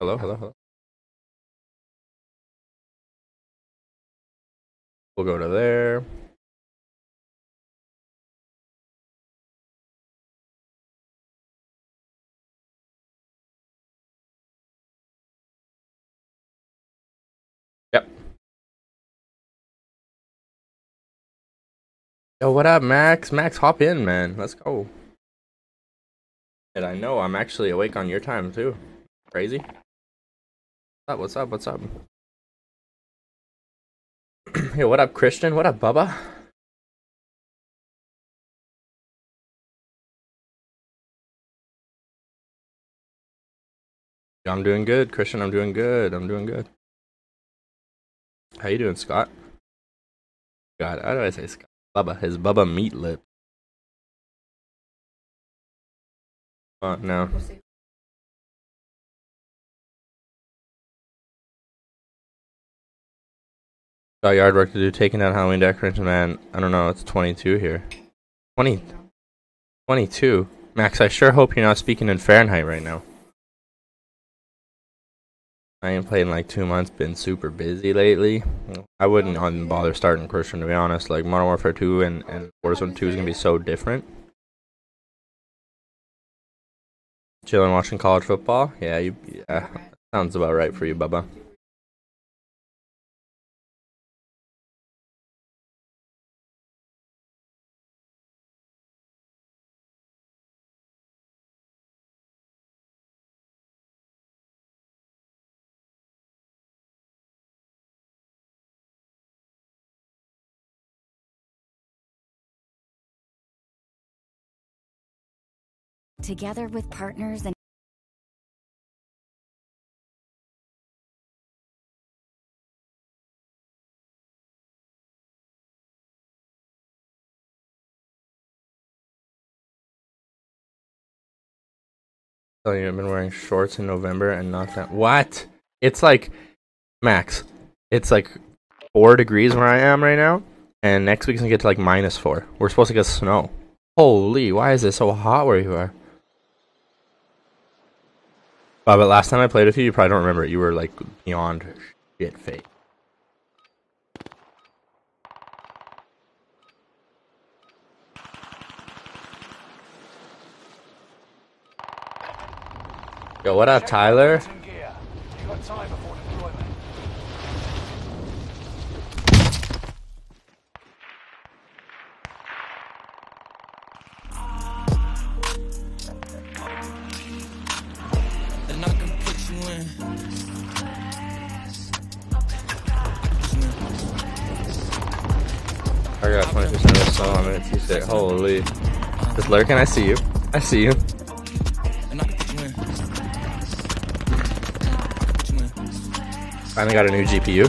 hello, hello, hello. We'll go to there. Yo, what up, Max? Max, hop in, man. Let's go. And I know I'm actually awake on your time too. Crazy. What's up? What's up? What's up? Yo, what up, Christian? What up, Bubba? I'm doing good, Christian. I'm doing good. I'm doing good. How you doing, Scott? God, how do I say Scott? Bubba, his Bubba meat lip. Oh no. Got yard work to do. Taking out Halloween decorations, man. I don't know. It's 22 here. 20. 22. Max, I sure hope you're not speaking in Fahrenheit right now. I ain't played in like two months. Been super busy lately. I wouldn't even bother starting Christian to be honest. Like Modern Warfare 2 and and Warzone 2 is gonna be so different. Chilling, watching college football. Yeah, you. Yeah, sounds about right for you, Bubba. Together with partners and oh, Telling you, I've been wearing shorts in November and not that. What? It's like, Max. It's like four degrees where I am right now, and next week's gonna get to like minus four. We're supposed to get snow. Holy, why is it so hot where you are? Bob, but last time I played with you, you probably don't remember it. You were like beyond shit fake. Yo, what up, Tyler? Holy. Just lurking, I see you. I see you. Finally got a new GPU.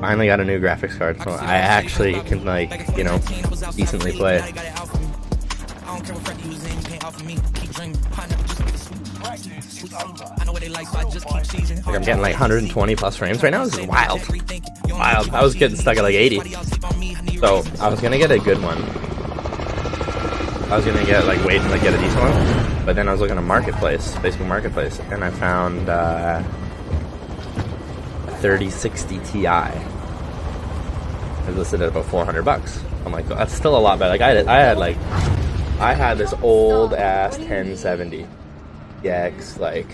Finally got a new graphics card, so I actually can like, you know, decently play. Like I'm getting like 120 plus frames right now. This is wild. Wild. I was getting stuck at like 80. So I was gonna get a good one. I was gonna get like wait and like get a decent one, but then I was looking at Marketplace, Facebook Marketplace, and I found uh, a 3060 Ti. It listed at about 400 bucks. I'm like, that's still a lot better. Like I had, I had like, I had this old ass 1070 EX, like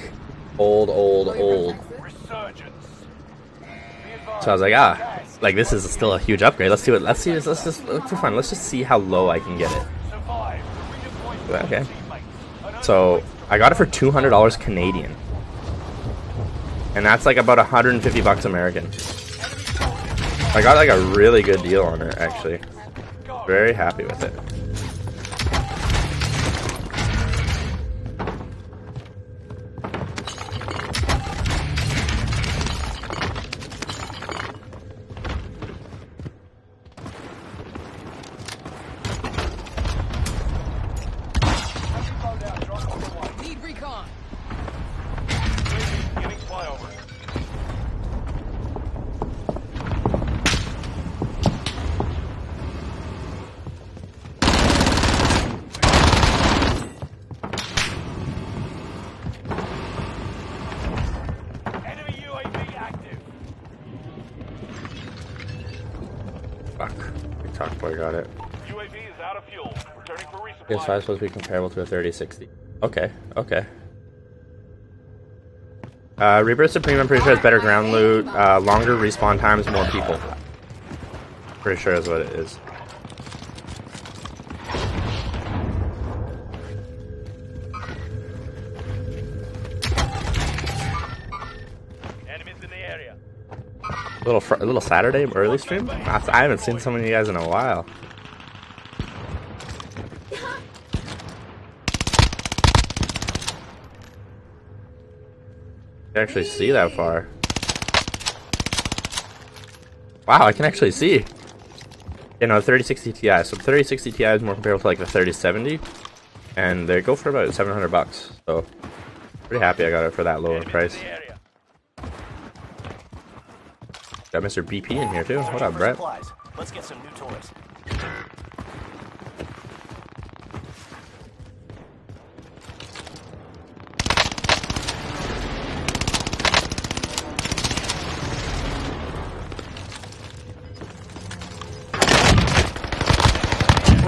old, old, old. So I was like, ah, like this is still a huge upgrade. Let's do it. Let's see this. Let's just look for fun. Let's just see how low I can get it. Okay. So I got it for two hundred dollars Canadian, and that's like about hundred and fifty bucks American. I got like a really good deal on it actually. Very happy with it. PS5 is supposed to be comparable to a 3060. Okay, okay. Uh, Rebirth Supreme, I'm pretty sure has better ground loot, uh, longer respawn times, more people. Pretty sure is what it is. Enemies in the area. little fr- little Saturday early stream. I I haven't seen some of you guys in a while. Actually see that far. Wow, I can actually see. You know, 3060 Ti. So 3060 Ti is more comparable to like the 3070, and they go for about 700 bucks. So pretty happy I got it for that lower price. in the area. Got Mr. BP in here too. What up, Brett? Let's get some new toys.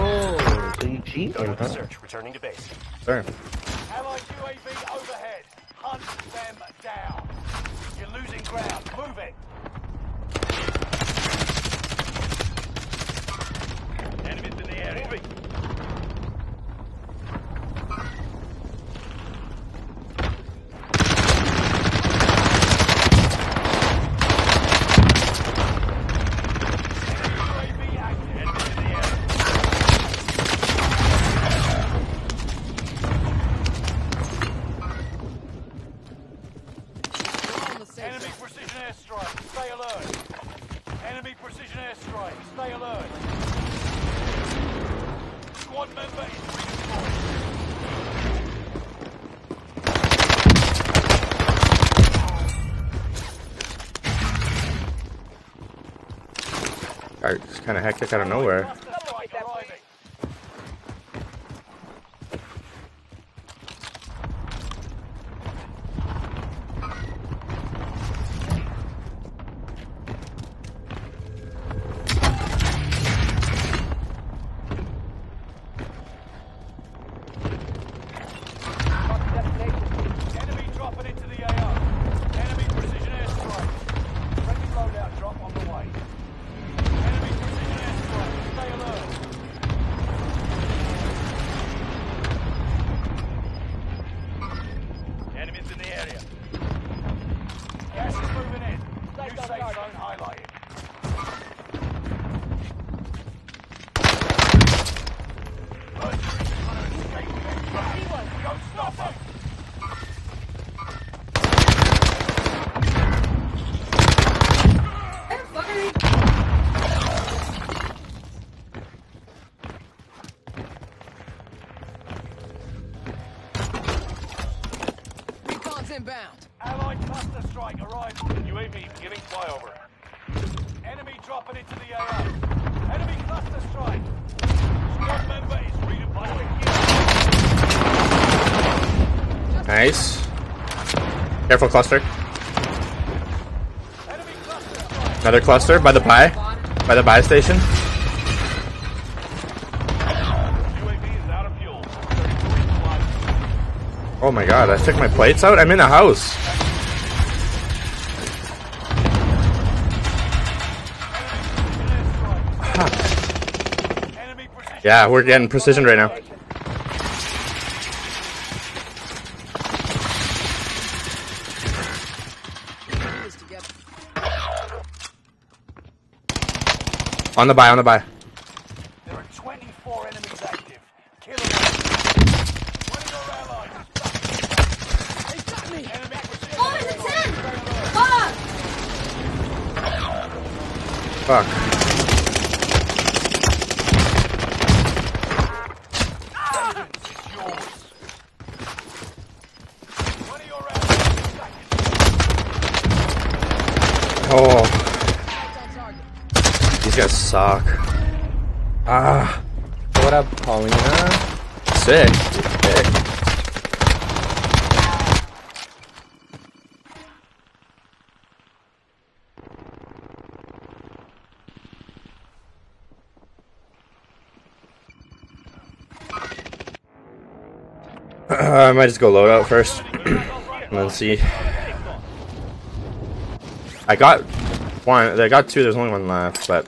Oh, so you cheat or Good search. Returning to base. Sure. Allied UAV overhead. Hunt them down. You're losing ground. Move it. Enemies in the area. Moving. UAV active. Enemies in the area. Enemy precision airstrike. Stay alert. Enemy precision airstrike. Stay alert. Squad member is redeployed. Alright, It's kind of hectic out of nowhere. Arriving. Enemy dropping into the AO. Enemy precision airstrike. Friendly loadout drop on the way. Enemy precision airstrike. Stay alert. Enemies in the area. Gas is moving in. New safe zone highlighted. Mercenaries Careful, cluster. Another cluster by the buy. By the buy station. UAV is out of fuel. 33 squad. Oh my god, I took my plates out? I'm in a house. Yeah, we're getting precision right now. On the buy, on the buy. There are 24 enemies active. Kill them. One of your allies is They got me. enemy precision. Oh, it's a 10! Fuck! Fuck. Vengeance is yours. One of your allies is active. Oh, Eyes on target. these guys suck. Ah. What up, Paulina? Sick. Sick. I might just go loadout first, and then see. I got one. I got two. There's only one left, but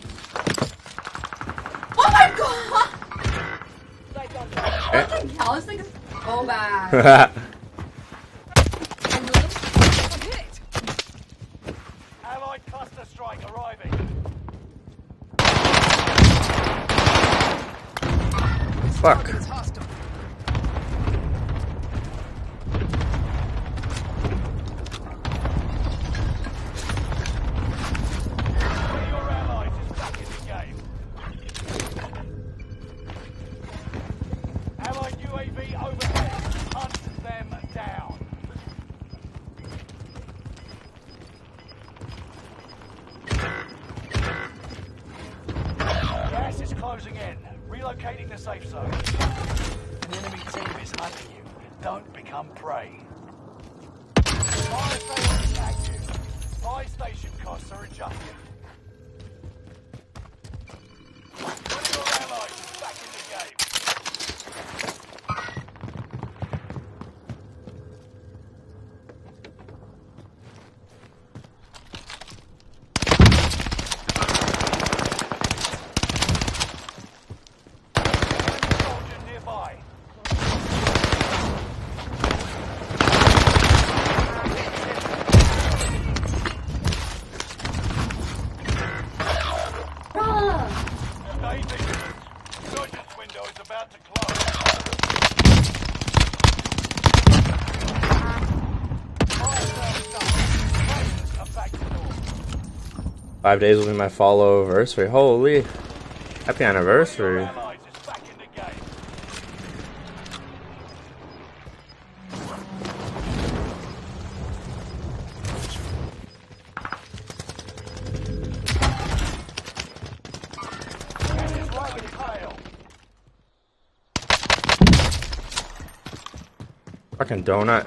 Oh my god! Eh. What the hell? This thing is so bad. safe zone. An enemy team is hunting you. Don't become prey. Fire station is active. Buy station costs are adjusted. One of your allies is back in the game. Soldier nearby. Bruh. Stay vigilant. Resurgence window is about to close. Fire sale done. Prices are back to normal. Five days will be my follow anniversary. Holy, happy anniversary! allies is back in the game. Gas is rising tail. Fucking donut.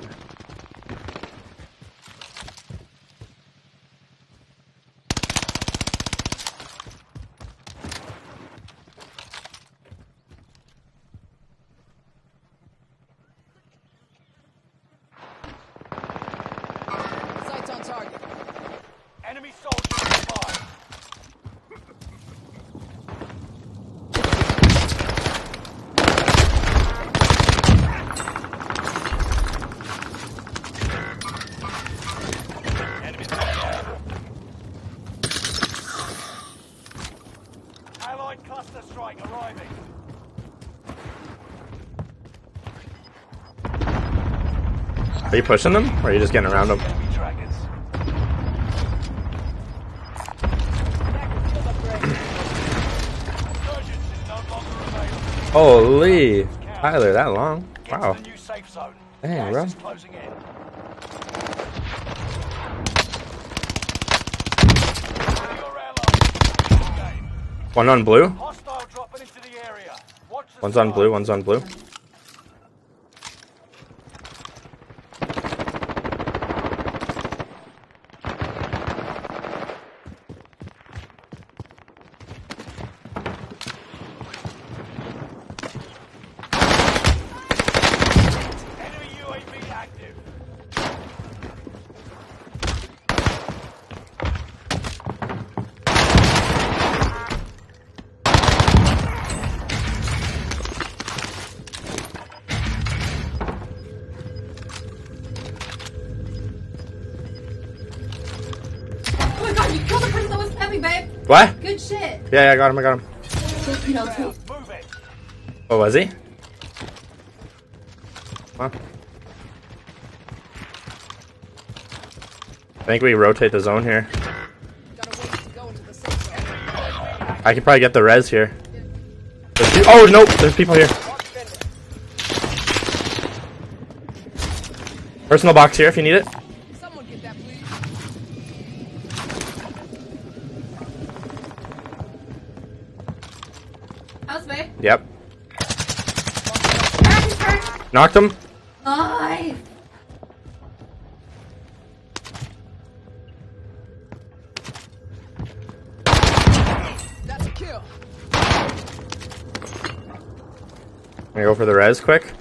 Sights on target. Enemy soldier nearby. Enemy down. Allied cluster strike arriving. Are you pushing them, or are you just getting around them? Holy, Tyler, that long? Wow. Dang, bro. One on blue. One's on blue. One's on blue. Yeah, yeah, I got him. I got him. It. Oh, was he? Huh? I think we rotate the zone here. I can probably get the res here. Oh nope, there's people here. Personal box here if you need it. Knocked him? Five. That's a kill. Can I go for the res quick?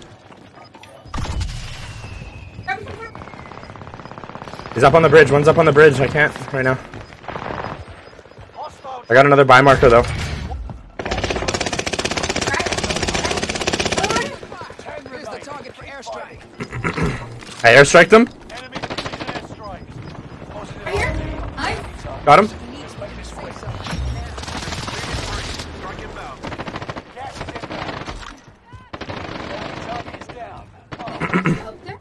He's up on the bridge. One's up on the bridge. I can't right now. I got another buy marker though. I airstriked him. enemy airstrike. Positive Right here. ID. Got him. We need to make this safe zone. Gas is inbound. Enemy target is down. Oh, Up there.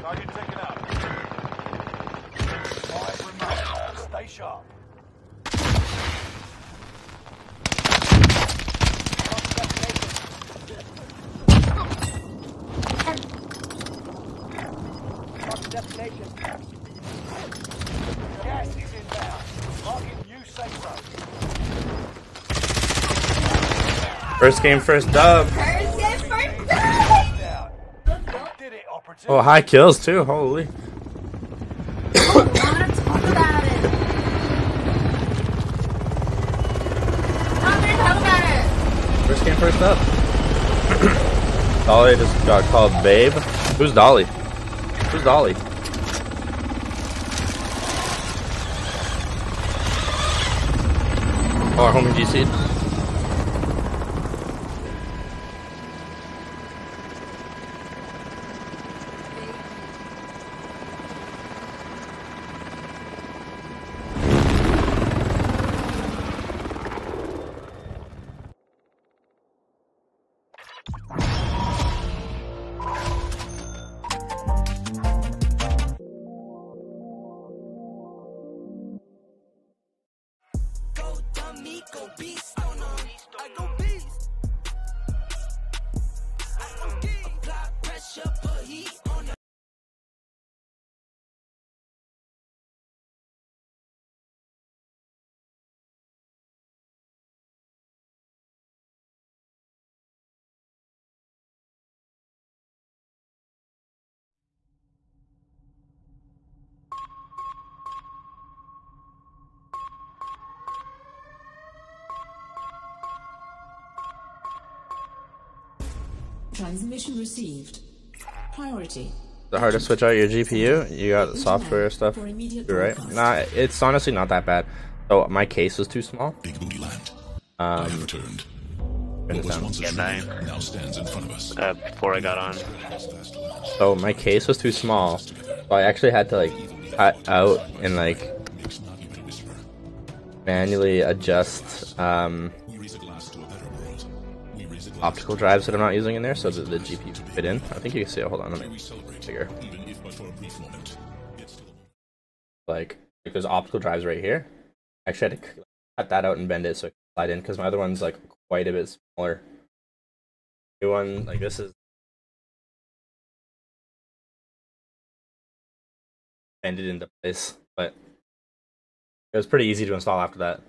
target taken out. Five remain. Stay sharp. Gas is inbound. Marking new safe zone. First game, first dub. Oh, high kills too. Holy. First game, first dub. Dolly just got called babe. Who's Dolly? Who's Dolly? Oh, our homie GC. Transmission received. Priority. The hard to switch out your GPU. You got the software stuff. You're right. Nah, it's honestly not that bad. So my case was too small. Big booty land. I have Um, returned. What was once a Yeah, now stands in front of us. Uh, before I got on. So my case was too small. So I actually had to like cut out and like Makes not even a whisper. manually adjust um, optical drives that I'm not using in there so that the GPU fit in. I think you can see it. Hold on, let me moment. Like, like there's optical drives right here. I actually had to cut that out and bend it so it can slide in because my other one's like quite a bit smaller. New one like this is bend it into place, but it was pretty easy to install after that.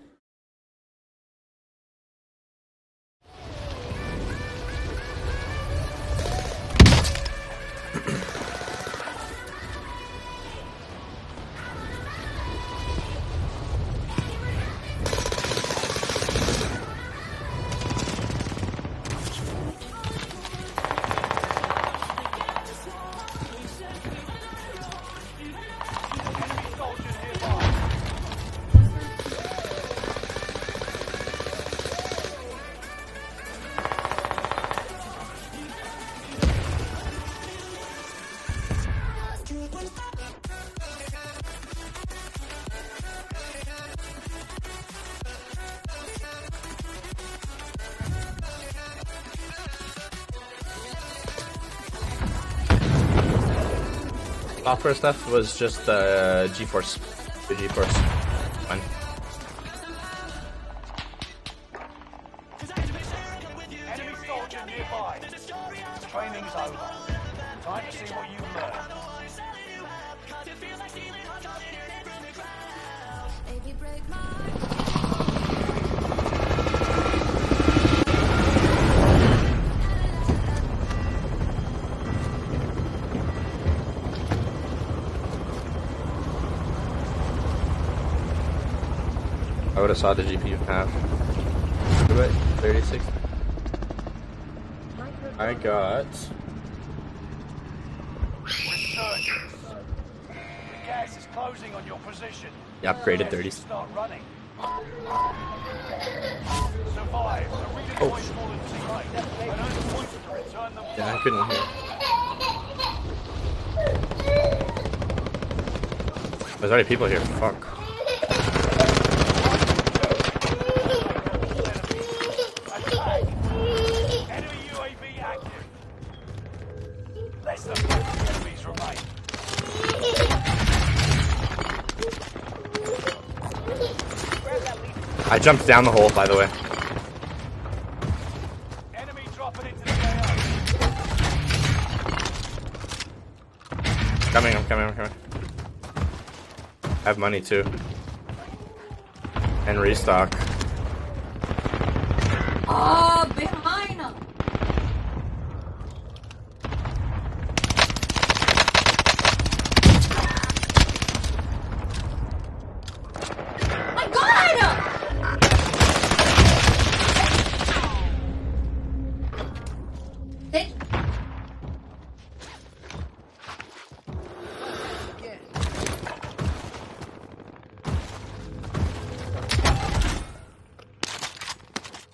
Software stuff was just uh, GeForce, the GeForce one. Would have saw the GPU half. It, 36. I got. Resurgence. gas is closing on your position. You upgraded 30s. should Start running. Survive. The redeploy smaller teammate. And earn points to return them Yeah, I couldn't hear. There's already people here. Fuck. I jumped down the hole, by the way. Enemy dropping into the AO. Coming, I'm coming, I'm coming. I have money too. And restock. Oh, behind him. My God! They-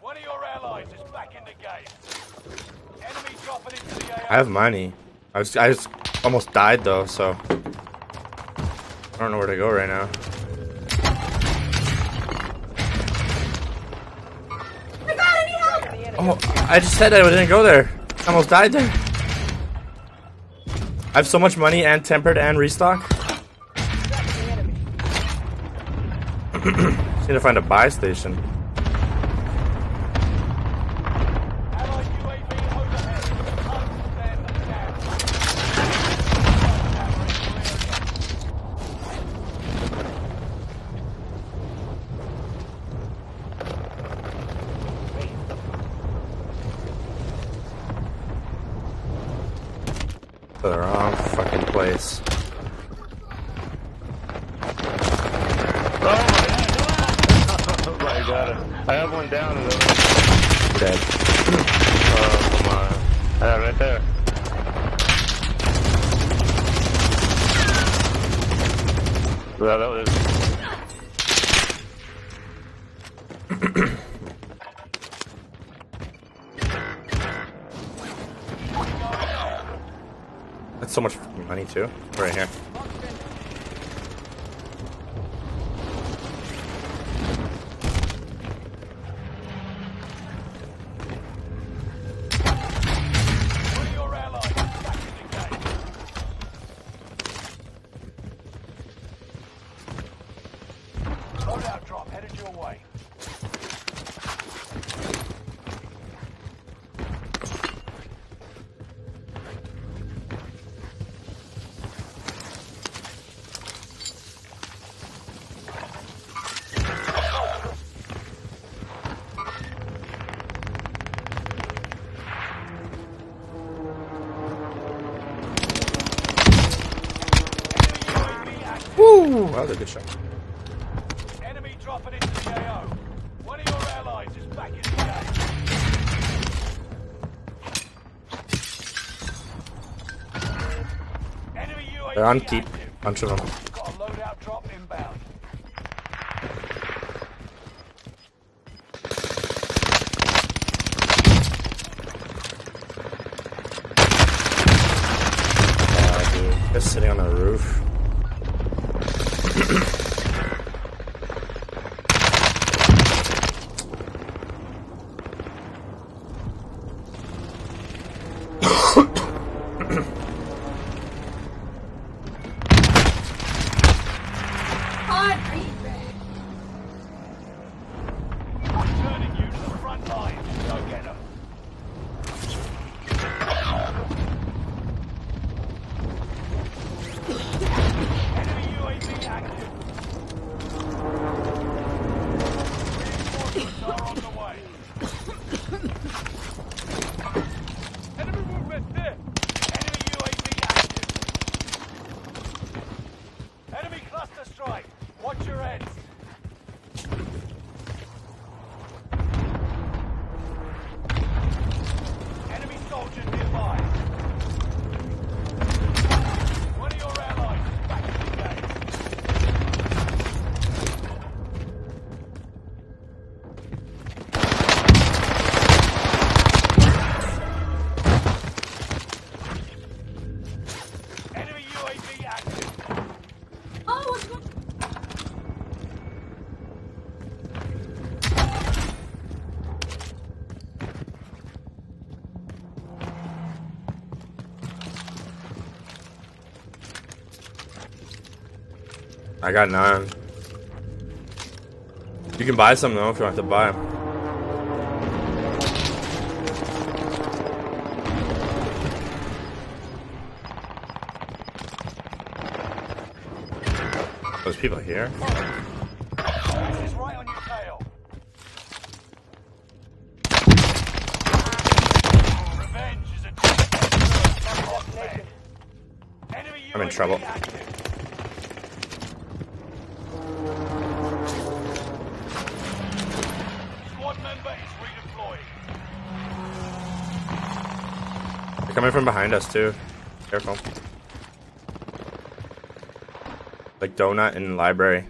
One of your allies is back in the game. Enemy dropping into the AO. I have money. I was I just almost died though, so I don't know where to go right now. My God, I help! Oh, I just said I didn't go there. I almost died there. I have so much money and tempered and restock. Just need to find a buy station. The wrong fucking place. Oh my god. I have one down and Dead. oh come on. Yeah, right there. Well, that was so much money too. Right here. A good shot. Enemy dropping into the AO. One of your allies is back in the game. Enemy UAV They're on keep. Bunch of them. I got nine. You can buy some though if you want to buy. them. Those people here? Behind us too. Careful. Like donut in library.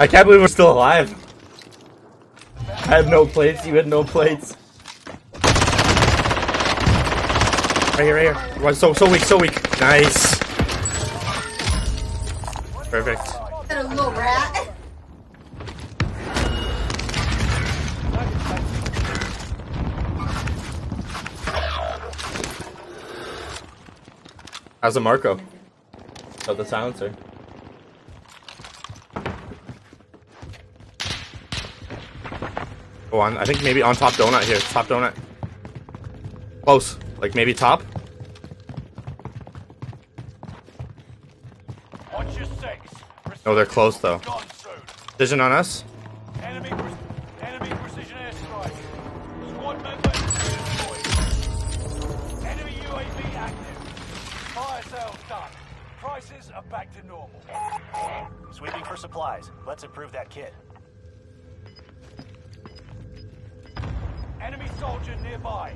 I can't believe we're still alive. I have no plates, you had no plates. Right here, right here. So so weak, so weak. Nice. Perfect. A little rat. How's the Marco? Oh, the silencer. Go on. I think maybe on top donut here. Top donut. Close. Like maybe top. Watch your six. No, they're close though. Vision on us. Enemy, enemy precision airstrike. Squad member redeployed. Enemy UAV active. Fire sales done. Prices are back to normal. Sweeping for supplies. Let's improve that kit. Enemy soldier nearby.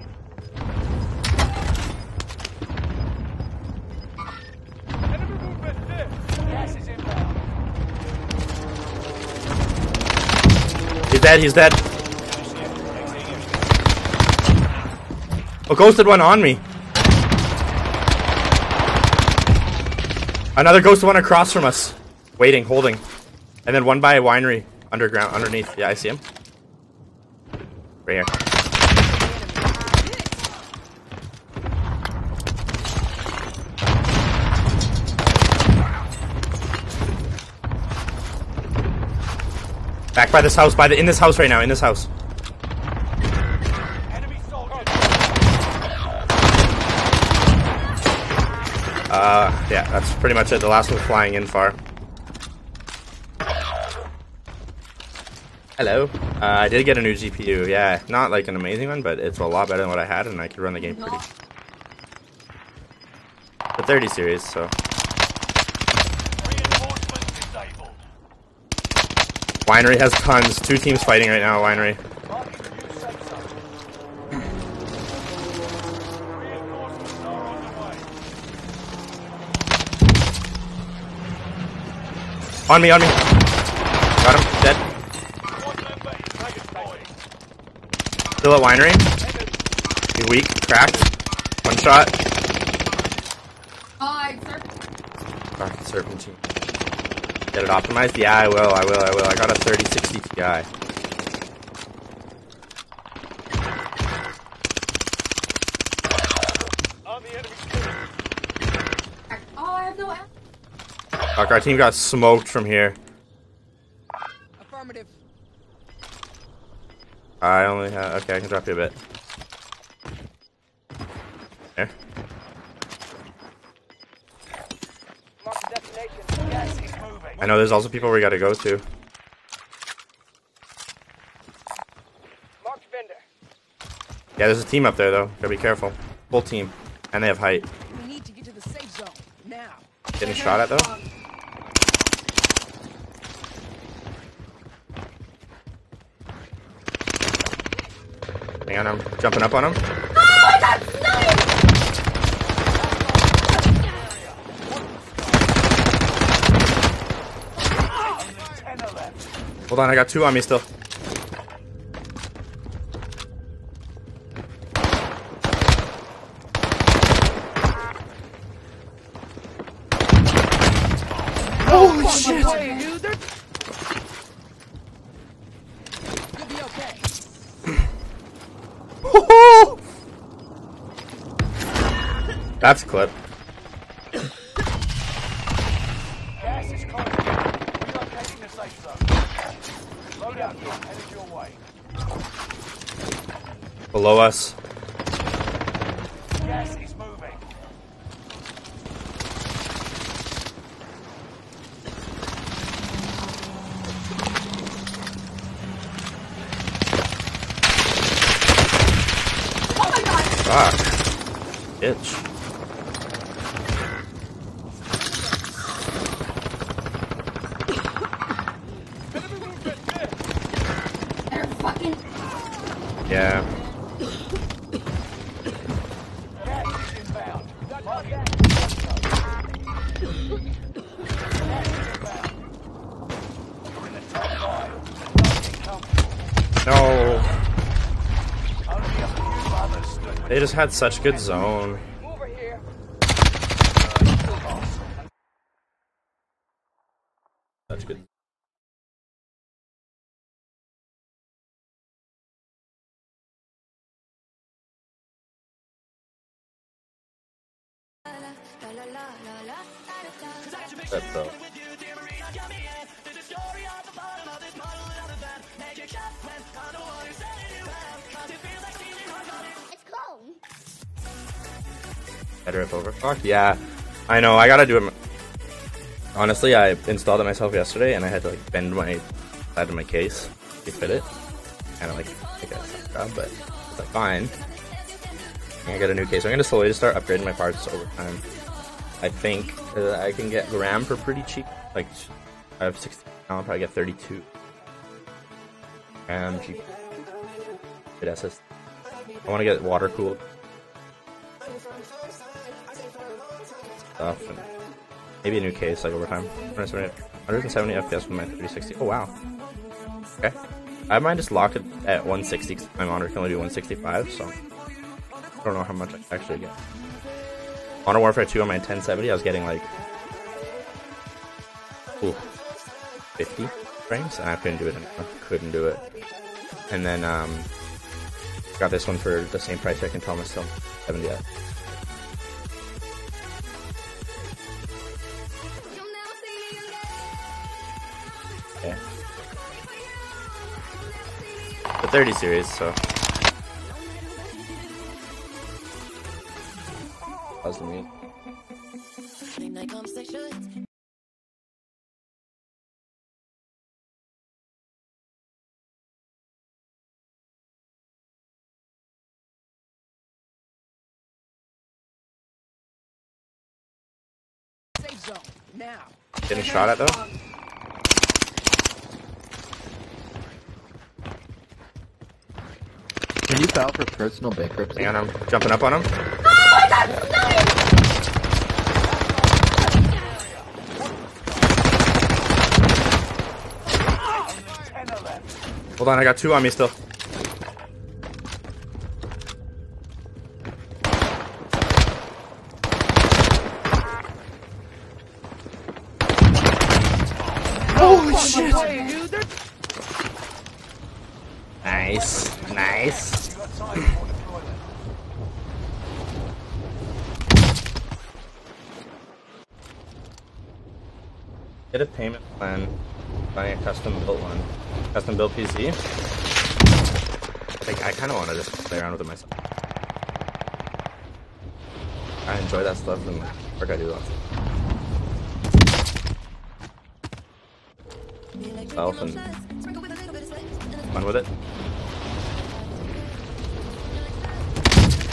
Enemy movement there. Gas is inbound. He's dead. He's dead. Oh, ghosted one on me. Another ghosted one across from us, waiting, holding, and then one by a winery underground, underneath. Yeah, I see him. Right here. Back by this house, by the in this house right now, in this house. Uh, yeah, that's pretty much it. The last one flying in far. Hello. Uh, I did get a new GPU. Yeah, not like an amazing one, but it's a lot better than what I had, and I could run the game pretty. The 30 series, so Reinforcements disabled. Winery has tons. Two teams fighting right now. Winery. Marking new safe zone. Reinforcements are on the way. On me, on me. Got him. Dead. Squad member is redeploying. Still at winery. He's weak. Cracked. One shot. Hi, sir. Fucking serpentine. Get it optimized? Yeah, I will. I will. I will. I got a 3060 Ti. On the enemy team. Oh, I have no ammo. Fuck, our team got smoked from here. Affirmative. I only have. Okay, I can drop you a bit. There. Mark the destination. Gas is moving. I know there's also people we gotta go to. Yeah, there's a team up there though. Gotta be careful. Full team. And they have height. We need to get to the safe zone. Getting shot at though. Hang on, I'm jumping up on him. Oh, that's nice! Hold on, I got two on me still. Holy shit! You'll be okay. That's a clip. Gas is closing. Relocating the safe zone. Load up. Headed your way. Below us. Gas is moving. Oh my god! Fuck. Bitch. They're fucking. Yeah. Gas is inbound. Mark it. You're in the top five. Don't get comfortable. No. Only a few others stood They just had such good zone. Fuck yeah. I know, I gotta do it. Honestly, I installed it myself yesterday and I had to like bend my side of my case to fit it. Kind of like a job, but it's like fine. I get a new case. I'm gonna slowly just start upgrading my parts over time. I think uh, I can get RAM for pretty cheap. Like I have 60 I'll probably get 32. RAM cheap. Good SS. I want to get water cooled stuff and maybe a new case like over time. 170 170 FPS with my 360. Oh wow. Okay. I might just lock it at 160 'cause my monitor can only do 165, so I don't know how much I actually get. Modern Warfare 2 on my 1070, I was getting like ooh, 50 frames, and I couldn't do it anymore. Couldn't do it. And then um, got this one for the same price I can tell myself 70 30 series, so. How's the meat? Safe zone. Now. Getting shot at though? Can you file for personal bankruptcy? Hang on, I'm jumping up on him. Oh, that's nice! Hold on, I got two on me still. Holy shit! Nice, nice. Get a payment plan, buying a custom built one, Like I kind of want to just play around with it myself. I enjoy that stuff and work I do that. Self and fun with it.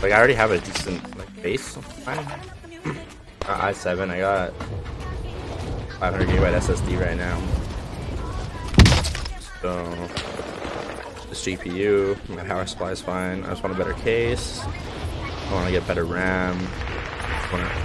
Like I already have a decent like base. Fine. Uh, i7. I got 500 gigabyte SSD right now. So GPU, my power supply is fine. I just want a better case. I want to get better RAM. I wanna- Enemy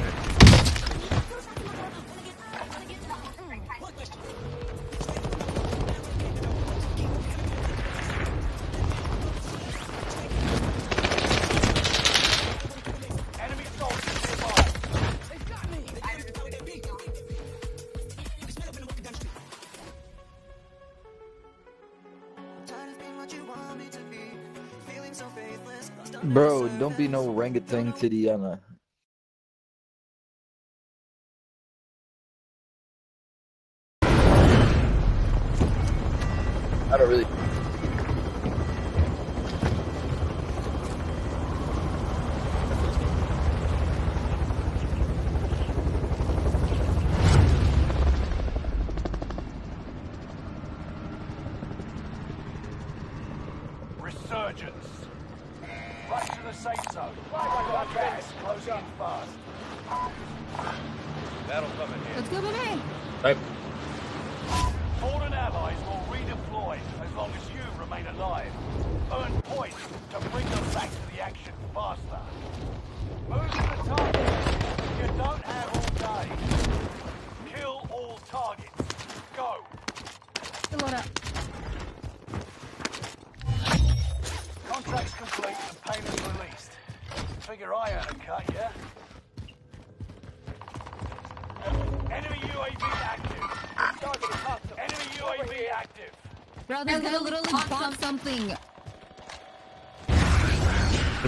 Bro, don't be no orangutan Tidiana.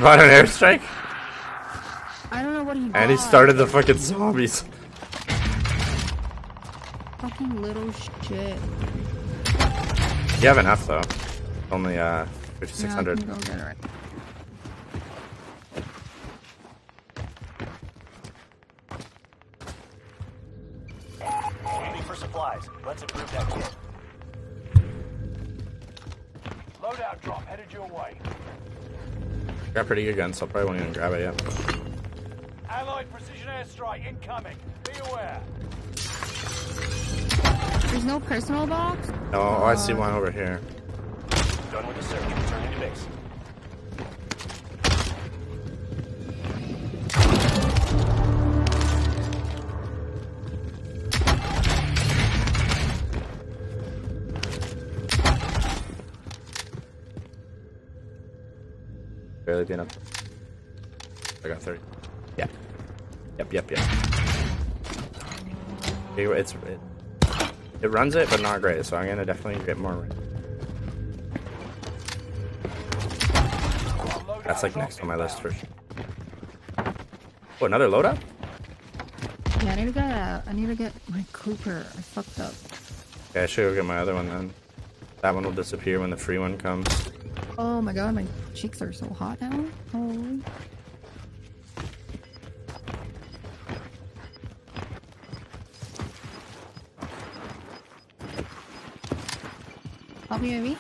About an airstrike? I don't know what he And he started the fucking zombies. Fucking little shit. You have enough though. Only uh 5600. I pretty good guns, so I probably won't even grab it yet. Allied precision airstrike incoming. Be aware. There's no personal box? Oh, I see uh. one over here. Done with the search. Returning to base. It runs it, but not great. So I'm gonna definitely get more. That's like next on my list for sure. Oh, another loadout? Yeah, I need to get a, I need to get my Cooper. I fucked up. Okay, I should go get my other one then. That one will disappear when the free one comes. Oh my god, my cheeks are so hot now. Oh, UAV?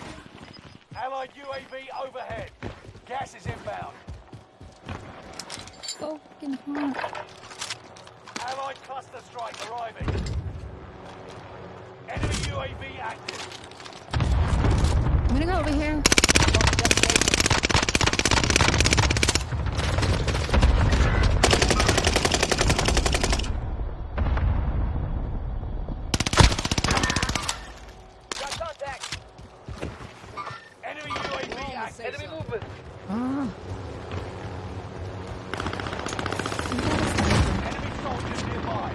Allied UAV overhead. Gas is inbound. Oh, Fucking hot. Allied cluster strike arriving. Enemy UAV active. I'm gonna go over here. Got contact. Enemy UAV active. Enemy movement. Ah. Enemy soldiers nearby.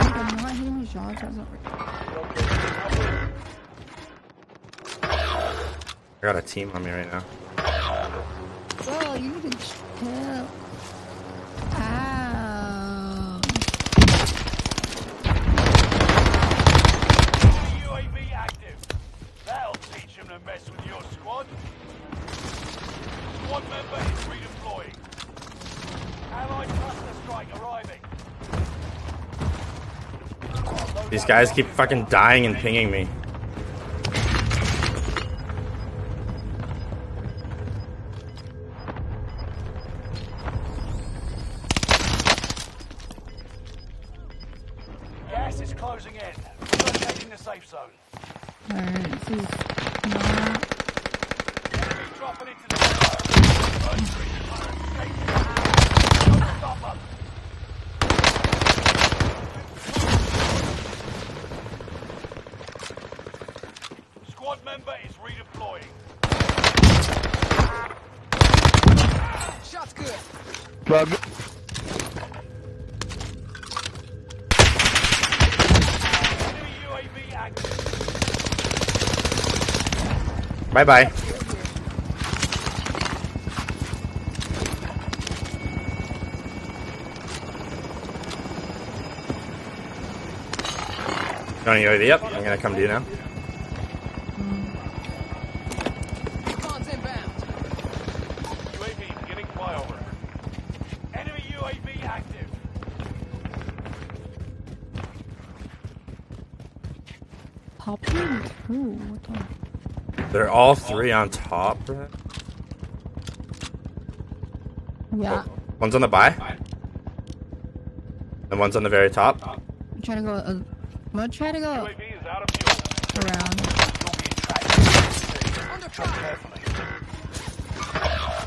I'm not hitting my shots. That's not right. I got a team on me right now. Bro, you need to chill. Ow. UAV active. That'll teach him to mess with your squad. Squad member is redeploying. Allied cluster strike arriving. These guys keep fucking dying and pinging me. safe zone. Alright, this is not. Enemy dropping into the zone. Stop them. Squad member is redeploying. Shots good. Bug. Enemy UAV active. Bye bye. Johnny UAV up. I'm gonna come to you now. All on top, bro. Yeah. One's on the buy. And one's on the very top. I'm trying to go. Uh, I'm gonna try to go UAV is out of fuel. around. Under fire.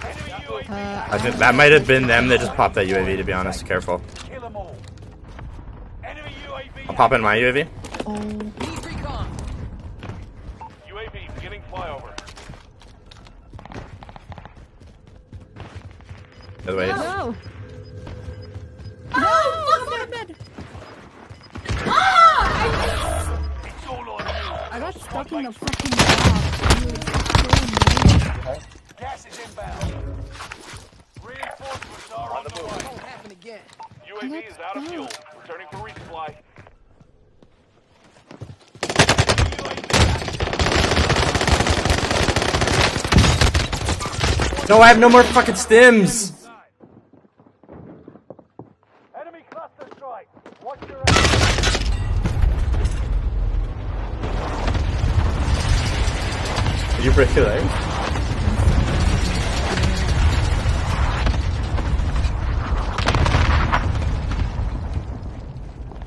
Enemy UAV Uh, I think that might have been them that just popped that UAV. To be honest, careful. kill them all. Enemy UAV I'll pop in my UAV. oh. Have no more fucking stims. Enemy cluster strike. Watch your Did you break your leg?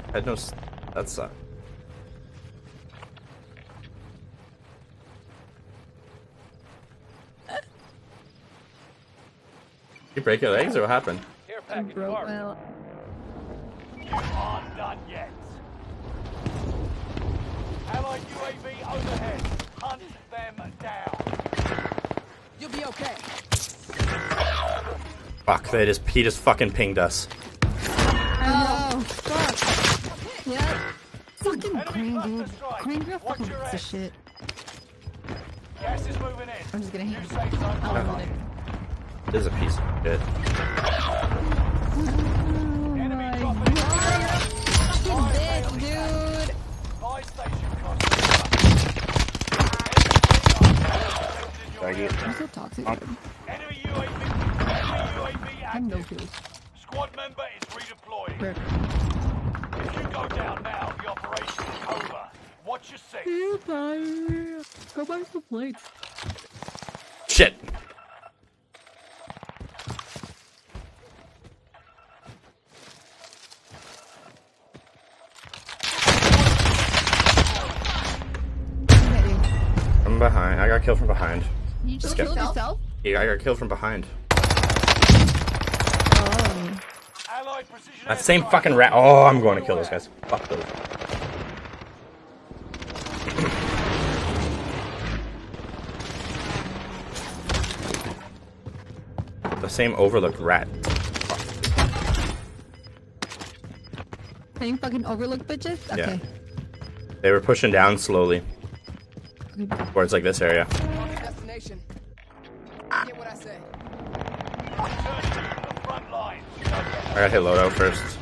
I had no. s- That's uh. You break your legs or what happened? Care I broke my. You aren't done yet. Allied UAV overhead. Hunt them down. You'll be okay. Fuck! They just he just fucking pinged us. Oh, fuck. Yep. Fucking Crane, dude. Crane, you're a fucking piece of shit. Gas is moving in. I'm just gonna New hit safe zone Oh, located. This is a piece of shit. Enemy dropping into Fucking bitch, dude. Buy station cost. I'm so toxic. Enemy UAV. Enemy UAV I have no kills. Squad member is redeploying. Rip. If you go down now, the operation is over. Watch your six. Go buy some plates. Shit. From behind. I got killed from behind. You just killed yourself? Yeah, I got killed from behind. Oh. That same fucking rat. Oh, I'm going to kill those guys. Fuck those. The same overlooked rat. You fucking overlook bitches? Yeah. They were pushing down slowly towards like this area. Destination. Get what I say. the front line. I got to hit loadout first.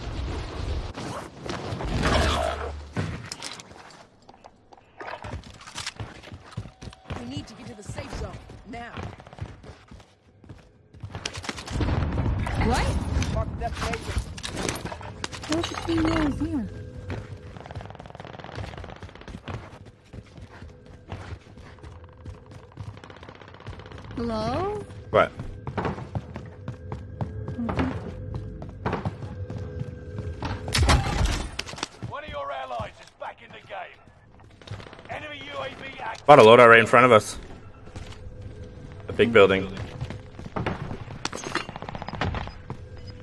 Bought a loadout right in front of us. A big building.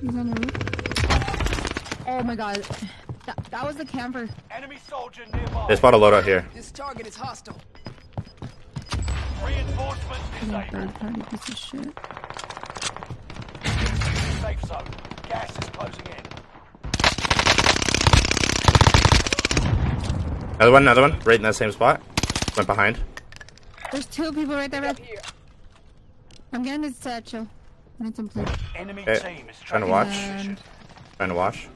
He's on the roof. Oh my god. That, that was the camper. Enemy soldier nearby. They spot a loadout here. This target is hostile. Reinforcements oh He's a disabled. third party piece of shit. Safe zone. Gas is closing in. Another one, another one. Right in that same spot. Went behind. There's two people right there. Red. I'm getting this satchel. I need some food. Enemy Okay. team is Trying to watch. And Trying to watch.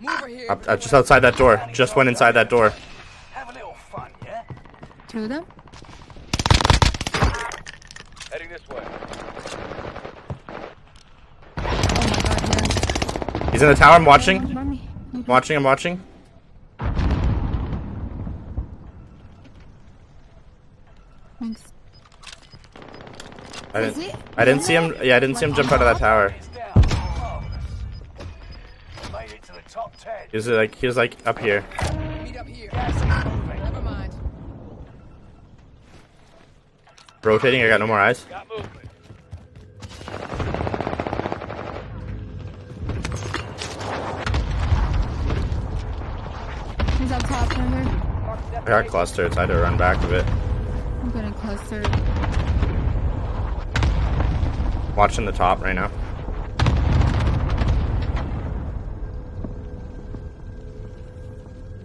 Move over here. Up, uh, just outside that door. Just went inside that door. Have a little fun, yeah? two of them. Heading this way. Oh my god, yes. He's in the tower. I'm watching. Mommy. Watching. I'm watching. Thanks. I Is didn't. it? I didn't see him. Yeah, I didn't see him jump out of that tower. It's down. Marvelous. Made it to the top ten. He was like. He was like up here. Meet up here. Gas is moving. Never mind. Rotating. I got no more eyes. Got movement. He's up top, remember? I got clustered, so I had to run back a bit. I'm gonna cluster. Watching the top right now.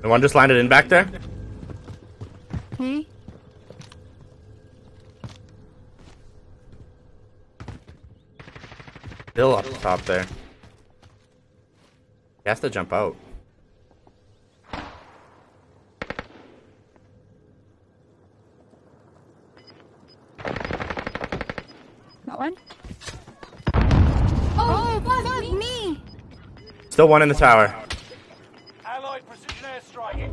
The one just landed in back there. He? Still up top there. He has to jump out. That one? Oh, fuck me! Still one in the tower. Allied precision airstrike.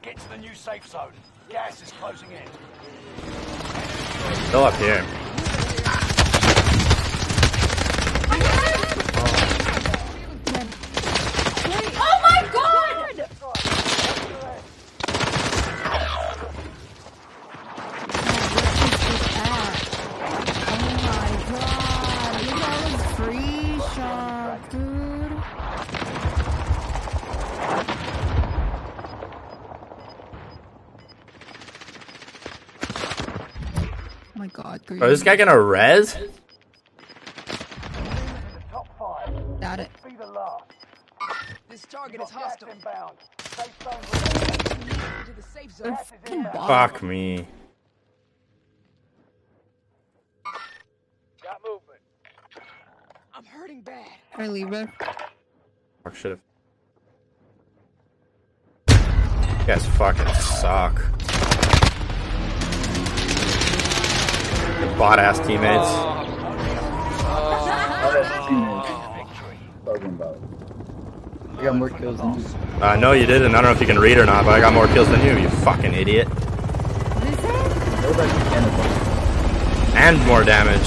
Get to the new safe zone. Gas is closing in. Still up here. Oh my god! Oh my god! Look at all this free shot, dude. Oh my god, green. Bro, this guy gonna res? Top. Got it. Be the last. This target is hostile. inbound. Safe zone. Into the safe zone. They're. Fuck me. Got movement. I'm hurting bad. Early, bro. Fuck should've. You guys fucking suck. Bot ass teammates. I got more kills than you. Uh, no, you didn't. I don't know if you can read or not, but I got more kills than you, you fucking idiot. Nobody can And more damage.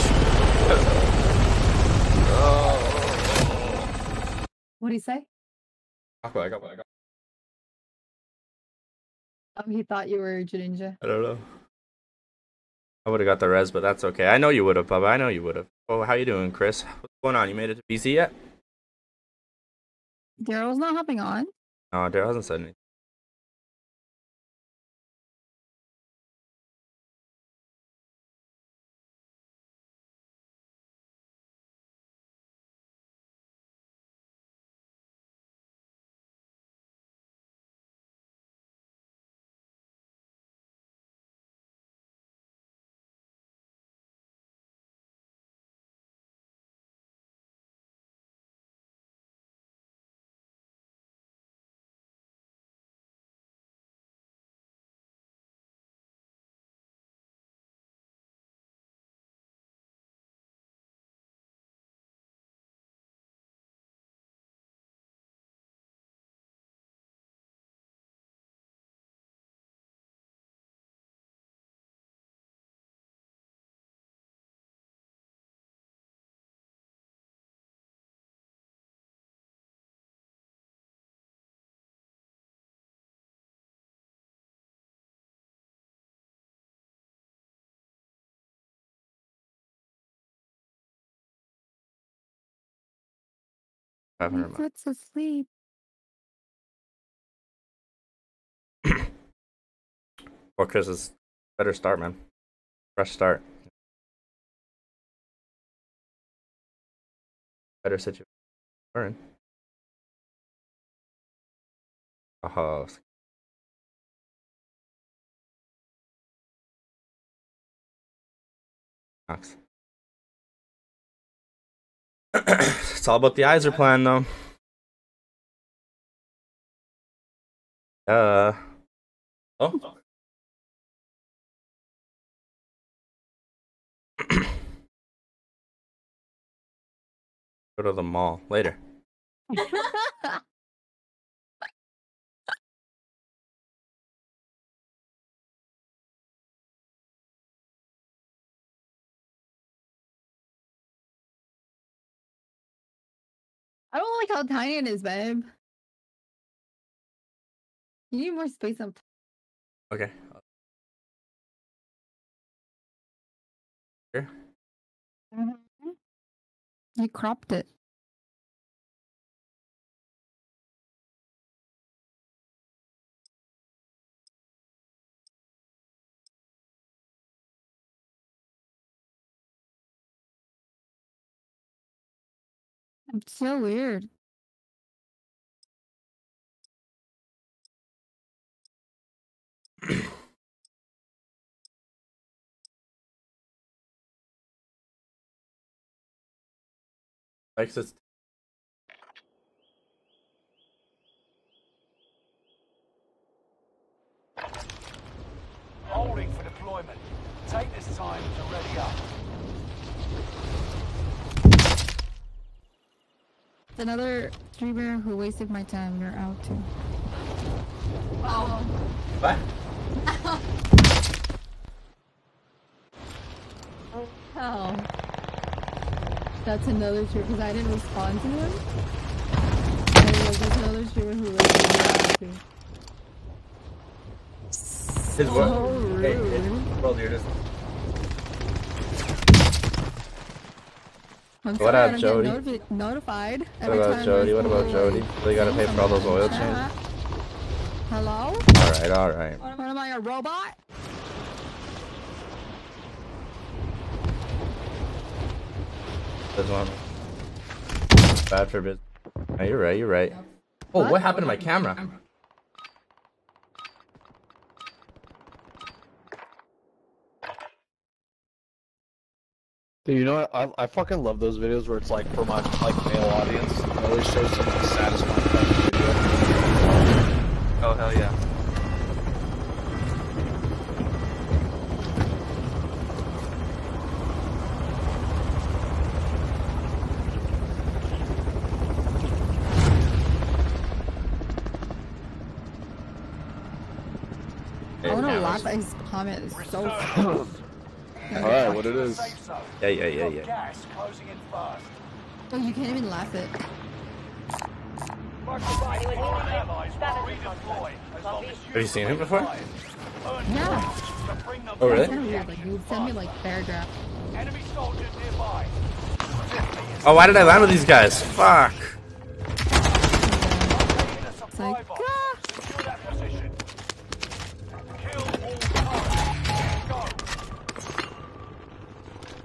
What do you say? I got, I got. Oh, he thought you were Janinja. I don't know. I would have got the res, but that's okay. I know you would have, Bubba. I know you would have. Oh, how you doing, Chris? What's going on? You made it to BC yet? Daryl's not hopping on. No, Daryl hasn't said anything. Five hundred. Foot's asleep. Well, Chris is better start, man. Fresh start. Better situation. Learn. Uh-huh. Oh, Sucks. it's all about the Iser plan, though. Uh. Oh. Go to the mall later. I don't like how tiny it is, babe. You need more space up. Okay. Here. Mm-hmm. You cropped it. It's so weird. Likes Holding for deployment. Take this time to ready up. Another streamer who wasted my time. You're out too. Oh. What? Oh. That's another streamer because I didn't respond to him. Was just another streamer who wasted my time too. His what? So Hey, hey, well, dude, I'm What sorry up, I don't get Jody? notifi- notified. What about time Jody? What about people Jody? They gotta pay for all those oil changes. something. Hello? Alright, alright. What am I, a robot? This one. Bad for business. No, you're right, you're right. Oh, what happened to my camera? Dude, you know what? I, I fucking love those videos where it's like for my like male audience. It always shows some like, satisfying fucking video. Oh, hell yeah. I want to laugh at his comment. It's so funny. Alright, what it is. Yeah, yeah, yeah, yeah. Gas closing in fast. Oh, you can't even laugh it. Allies will redeploy as long as Have you seen him before? Yeah. Oh, really? weird. Like, you would send me like paragraph. enemy soldiers nearby. Oh, why did I land with these guys? Fuck. It's like, ah. Secure that position. Kill all targets. Go.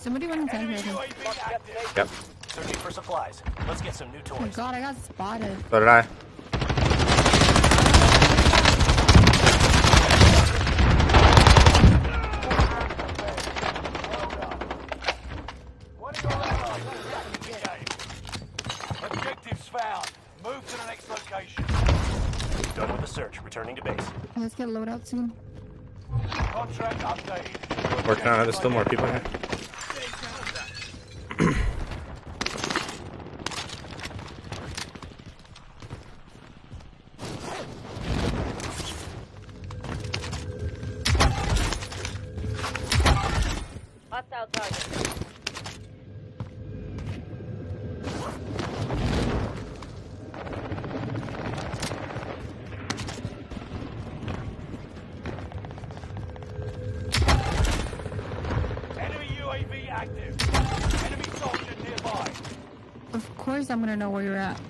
Somebody went inside here. I think. Yep. Searching for supplies. Let's get some new Oh my god, I got spotted. So did I. Objectives found. Move to the next location. Done with the search. Returning to base. Let's get load out soon. Contract updated. Working on it. There's still more people here. want to know where you're at.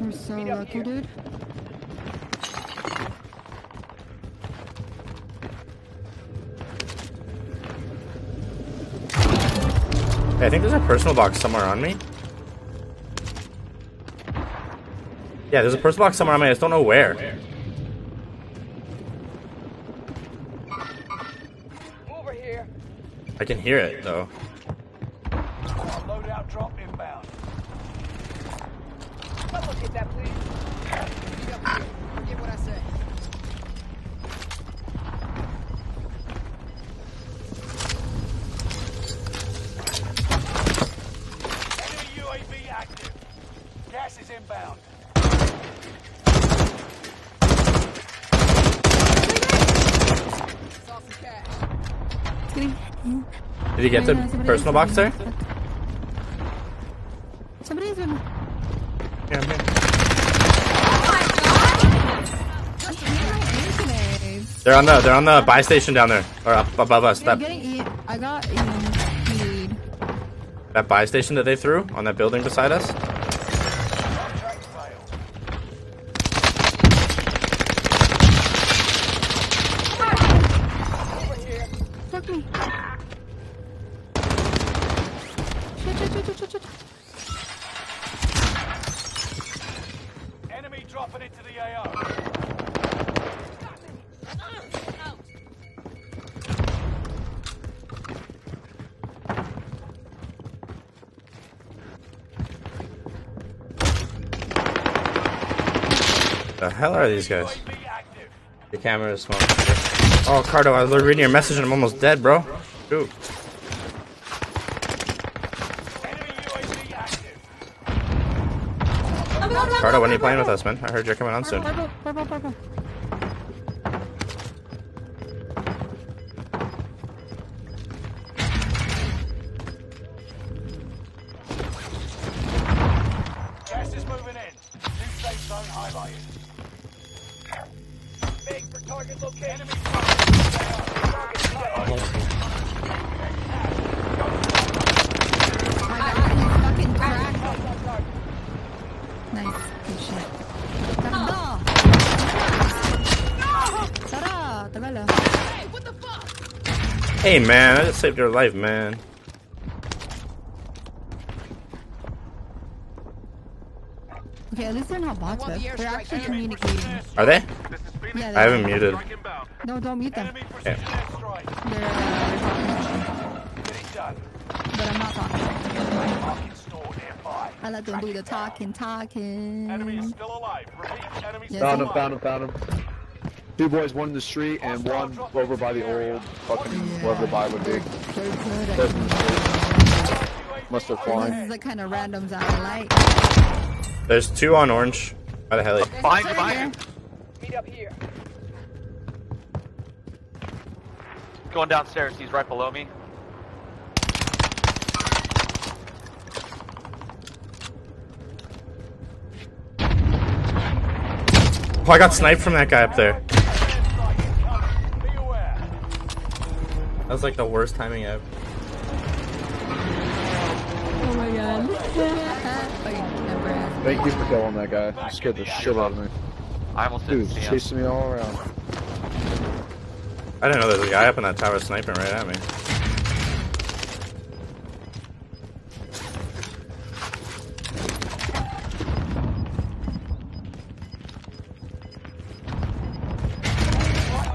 We're so lucky, dude. I think there's a personal box somewhere on me. Yeah, there's a personal box somewhere on me. I just don't know where. Can hear it though. Loadout drop inbound. Come look at that, please. Forget what I said. Enemy UAV active. Gas is inbound. Saw some cash. Did you get the Yeah, personal box there? Somebody's in. Yeah, I'm here. They're on the they're on the buy station down there or up above us. That. I got that buy station that they threw on that building beside us. These guys? The camera is small. Oh, Cardo, I was reading your message and I'm almost dead, bro. Cardo, when are you playing with us, man? I heard you're coming on soon. Hey, man, I just saved your life, man. Okay, at least they're not bots, though. They're actually communicating. Are they? Yeah, I haven't muted. No, don't mute them. Okay. They're, uh, they're talking. But I'm not talking. I let them do the talking, talking. Yes, Found him, found him, found him. Two boys, one in the street and one over by the old fucking wherever the buy would be. They're good Both in the street. Must have This flying. is the kind of randoms I like. There's two on orange by the heli. Behind you, behind Meet up here. Going downstairs, he's right below me. Oh, I got sniped from that guy up there. Was like the worst timing ever. Oh my god. Fucking never has. Thank you for killing that guy. You scared the shit out of me. I almost Dude, didn't see him. chasing me all around. I didn't know there was a guy up in that tower sniping right at me.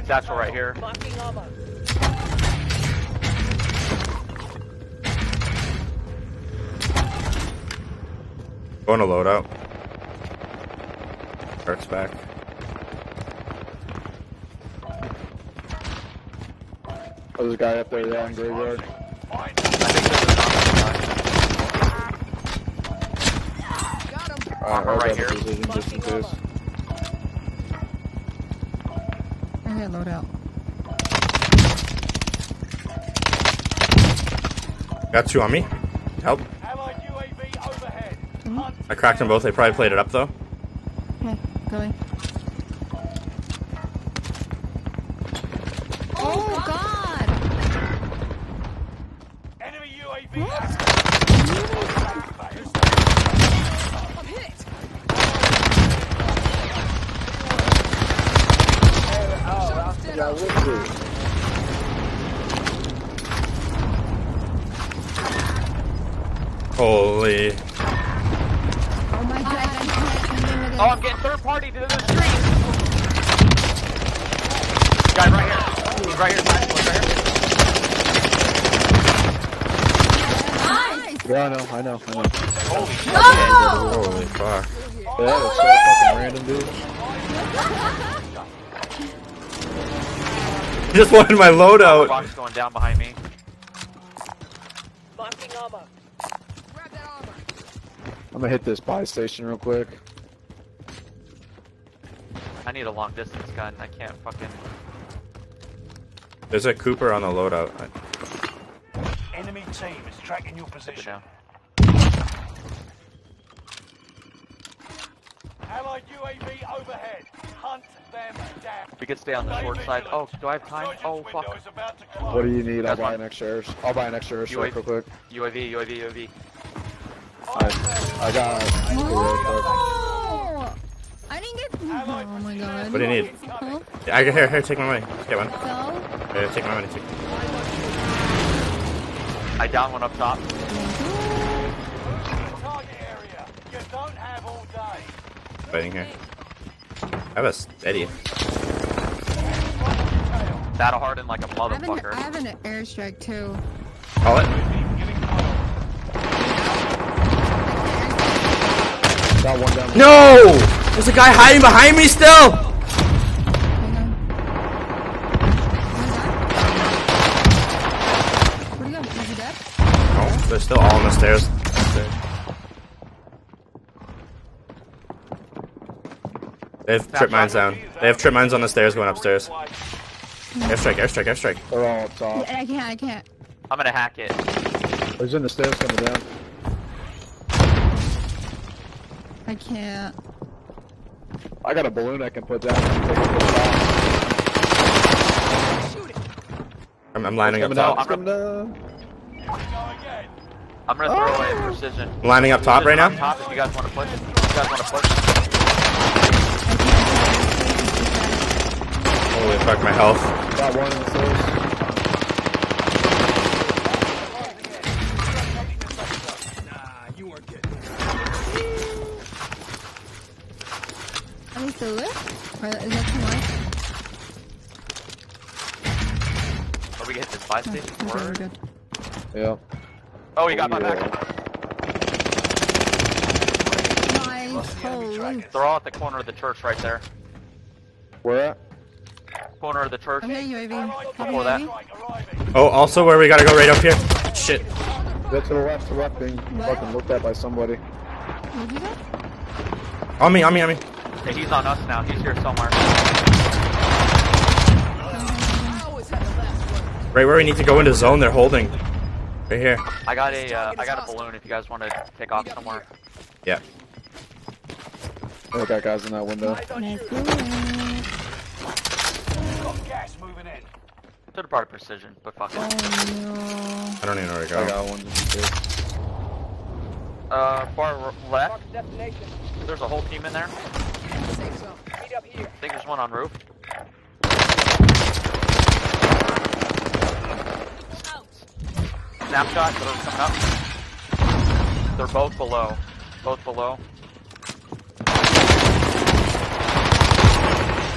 Satchel right here. Going to loadout. Starts back. Oh, there's a guy up there, yeah, in graveyard. Alright, Armor I'll right grab here. a position just in case. Okay, load out. Got two on me. Help. I cracked them both. They probably played it up though. Okay, going. Oh god! Enemy UAV I'm hit. I would do. Holy. Oh my god, I can't even with Oh, I'm getting third party to the street. Guy right here. He's right here. Simon, look right here. Yeah, I know, I know, I know. Holy shit. Holy fuck. Yeah, that's so fucking random, dude. Just wanted my loadout. Box going down behind me. Marking armor. I'm gonna hit this buy station real quick. I need a long distance gun. I can't fucking. There's a Cooper on the loadout. Enemy team is tracking your position. Allied UAV overhead. Hunt them down. We could stay on the short side. Oh, do I have time? Oh, fuck. What do you need? I'll That's buy an extra air. I'll buy an extra airstrike UAV. real quick. UAV, UAV, UAV. I, I got. Oh! I didn't get. Oh my god. What do you need? Huh? Yeah, I, here, here, take my money. Get one. So? Here, take my money. Take. I down one up top. Fighting here. I have a steady. Battle hardened like a I have, an, motherfucker. I have an airstrike too. Call it. Got one down. No! There's a guy hiding behind me still! Where'd he go? Is he dead? No, they're still all on the stairs. They have trip mines down. They have trip mines on the stairs going upstairs. Airstrike, airstrike, airstrike. They're all up top. I can't, I can't. I'm gonna hack it. Oh, There's in the stairs coming down. I can't. I got a balloon I can put down. and it to the top. I'm, I'm lining up Coming down, top. it's coming down. I'm gonna throw away ah! precision. I'm lining up top right now. top if you guys want to push. If you guys want to push. Holy fuck, my health. Got one in the stairs. Are they still there? Or is that too much? Are we getting this buy oh, station? Okay, we're good. Yeah. Oh, you got my Yeah. back. Nice. Holy. They're all at the corner of the church right there. Where at? Corner of the church. Okay, UAV. Copy Before that. UAV. Oh, also where we gotta go right up here. Shit. Get to the left, to the left, being fucking looked at by somebody. Where'd you? On me, on me, on me. Okay, he's on us now. He's here somewhere. Right where we need to go into zone, they're holding. Right here. I got a uh, I got a balloon if you guys want to take off somewhere. Yeah. I got guys in that window. Gas moving in. Should have brought a precision, but fuck it. Oh no. I don't even know where to go. I got one. just here. Uh, far left. There's a whole team in there. Meet up here. I think there's one on roof. Snapshot. They're coming up. They're both below. Both below.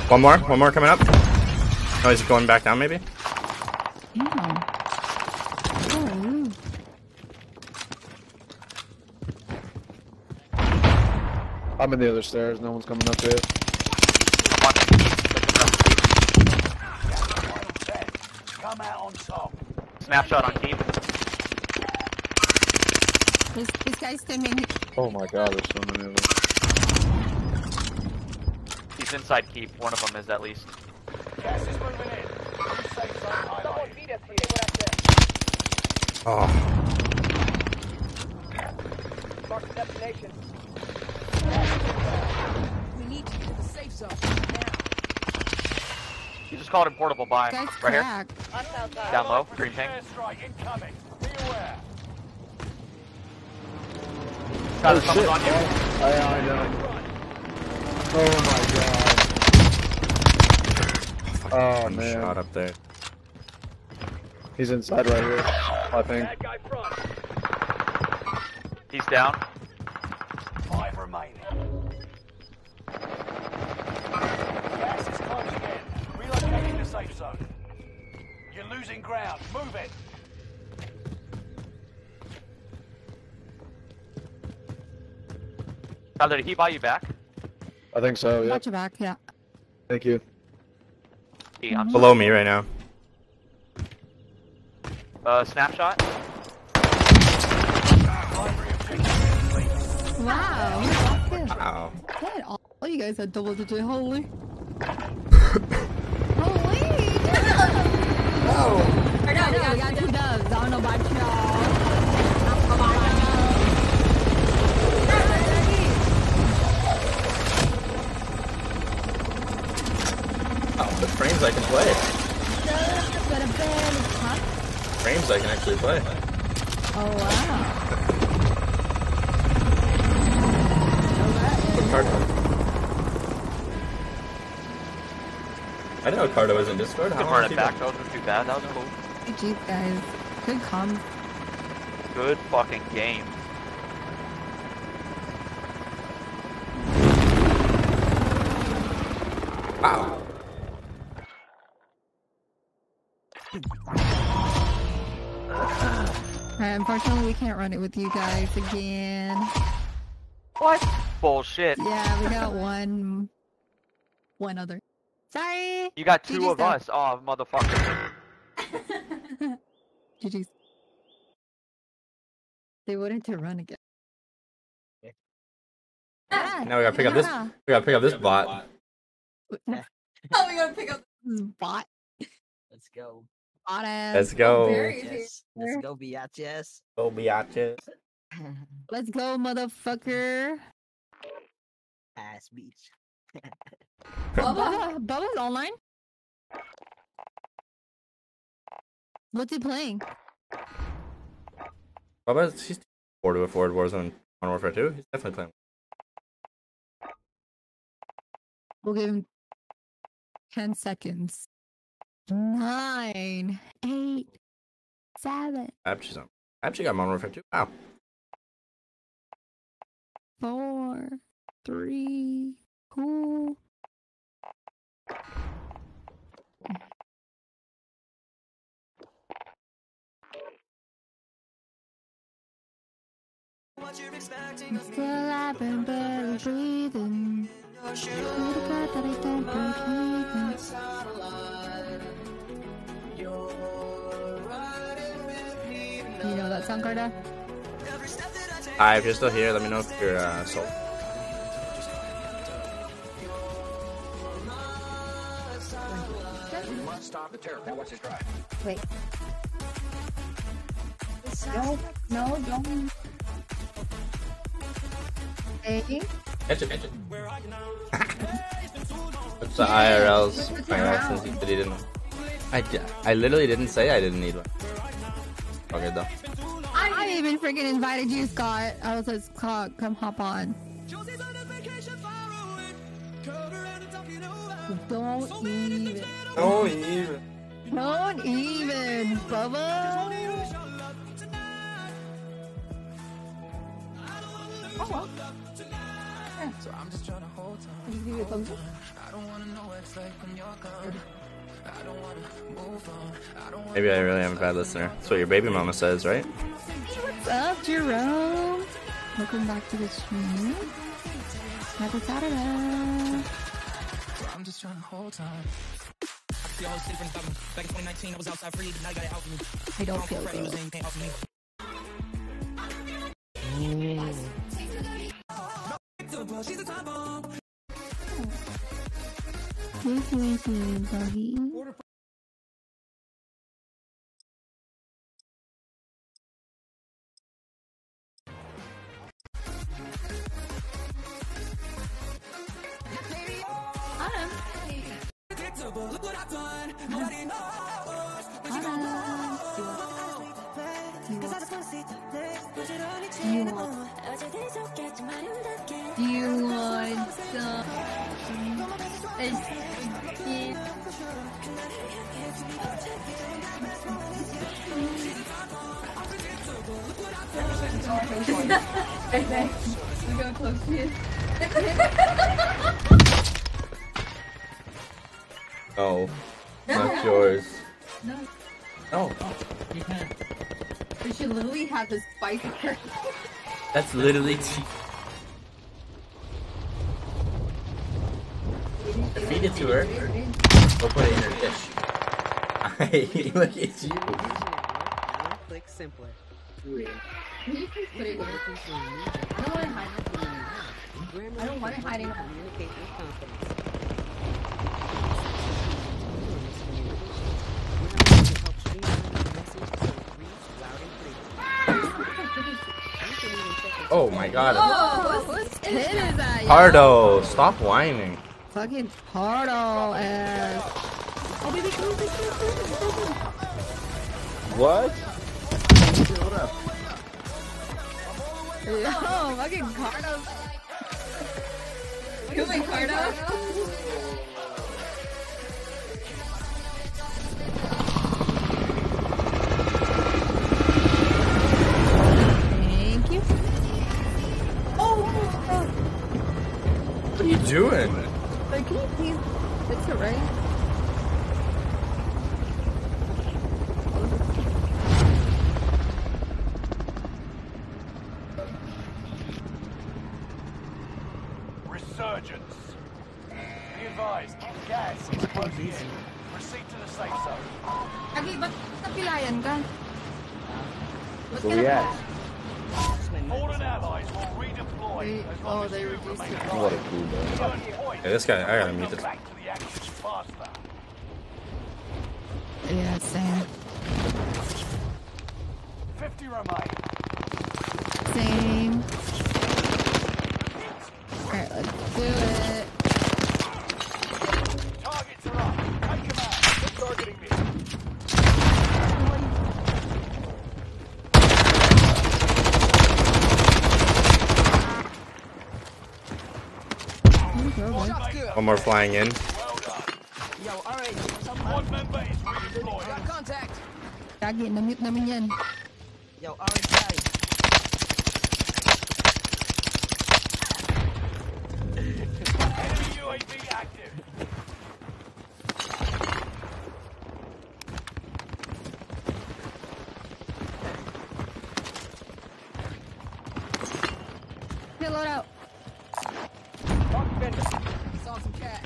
One more, one more coming up. Oh, he's going back down maybe? Damn. Holy. I'm in the other stairs. No one's coming up yet. One. They're coming up Ten. Come out on top. Snapshot on keep. This, this guy's stimming. Oh my god, there's so many of them. He's inside keep. One of them is at least. Gas is moving in. Safe zone Someone highlighted. us here. See what I Oh. said. Mark destination. We need to get to the safe zone You just called him portable buy. Guy's Right here. cracked. Us outside. Down low. Green ping. Incoming. Be aware. Oh shit! on you. Oh, yeah, I know. Oh my god. Fuck, Oh One man, shot up there. he's inside right here. I think. He's down. Five remaining. Gas is closing in. Relocating the safe zone. You're losing ground. Move it. Tyler, did he buy you back? I think so. Yeah. Watch your back, yeah. Thank you. He, I'm Below me right now. Uh, snapshot. Wow. good. Wow. Good. All, all you guys had double digit. Holy. Holy. Oh. I know, we got two dubs. I don't know about y'all. Oh, the frames I can play. Frames I can actually play. Oh, wow. What? I didn't know Cardo was in Discord. How Good long run has it back. been- That wasn't too bad. That was cool. GG, guys. Good comms. Good fucking game. Alright, unfortunately, we can't run it with you guys again. What? Bullshit. Yeah, we got one. One other. Sorry. You got GG two of stuff. us. Oh, motherfucker. GG. They wanted to run again. Yeah, Now we gotta pick up this. We gotta pick up this bot. Oh, we gotta pick up This bot. Let's go. Bot ass. Let's go. berries. Yes. Let's go, biatches. Go biatches. Let's go, motherfucker. Ass beach. Bubba, Bubba's online. What's he playing? Bubba, she's bored to afford Warzone Modern Warfare 2. He's definitely playing. We'll give him 10 seconds. Nine, eight, seven, I actually on. I actually got Modern Warfare 2. Wow. four, three, two. I'm still alive and barely breathing. Pray to God that I don't break even. You know that song, Carda? Hi, if you're still here, let me know if you're uh, sold. Stop the terror. Now watch this drive. Wait. No, no, don't. Hey. Catch it, catch it. It's the IRL's my accent. He he didn't. I, I literally didn't say I didn't need one. Okay, though. I even freaking invited you, Scott. I was like, Scott, come hop on. Don't even. Don't even. Don't even, Bubba. Oh well. Yeah. Did you give it a thumbs up? Maybe I really am a bad listener. That's what your baby mama says, right? What's up, Jerome? Welcome back to the stream. Happy Saturday. I'm just trying to hold time. I feel all different about. Back in 2019, I was outside free. Now you got it out for me. I don't feel good. in, can't offer me. Yes, yes, yes, doggy. you want? Do you want? Do you want some? Right there. How close is. No, not yours. No. Oh, We should literally have this spice her. that's literally. cheap. Feed it to her. Or put it in her dish. Look at you. Click simpler. You can put it where it's I don't want it hiding. I don't want it hiding. Communicate with confidence. Oh my god. Oh, whose kid is that? yo? Hardo, stop whining. Fucking Hardo ass. Oh, baby, come here. What? Yo, fucking Cardo. Come here, Cardo. You doing? Like, can you please fix it right? Resurgence. Be advised, gas is closing in. Proceed to the safe zone. Agi, ba't napilayan ka? Ba't ka Where we at? Fallen allies will redeploy as oh, long Oh, they reduced it. What a cool man. Hey, this guy, I gotta meet this. back to the action faster. Yeah, same. 50 remain. Same. One more flying in. Yo, alright. Squad member is redeployed. Got contact. Gagi, na-mute namin yan. Yo, orange guy. Enemy UAV active. Hey, load out. Saw some cash.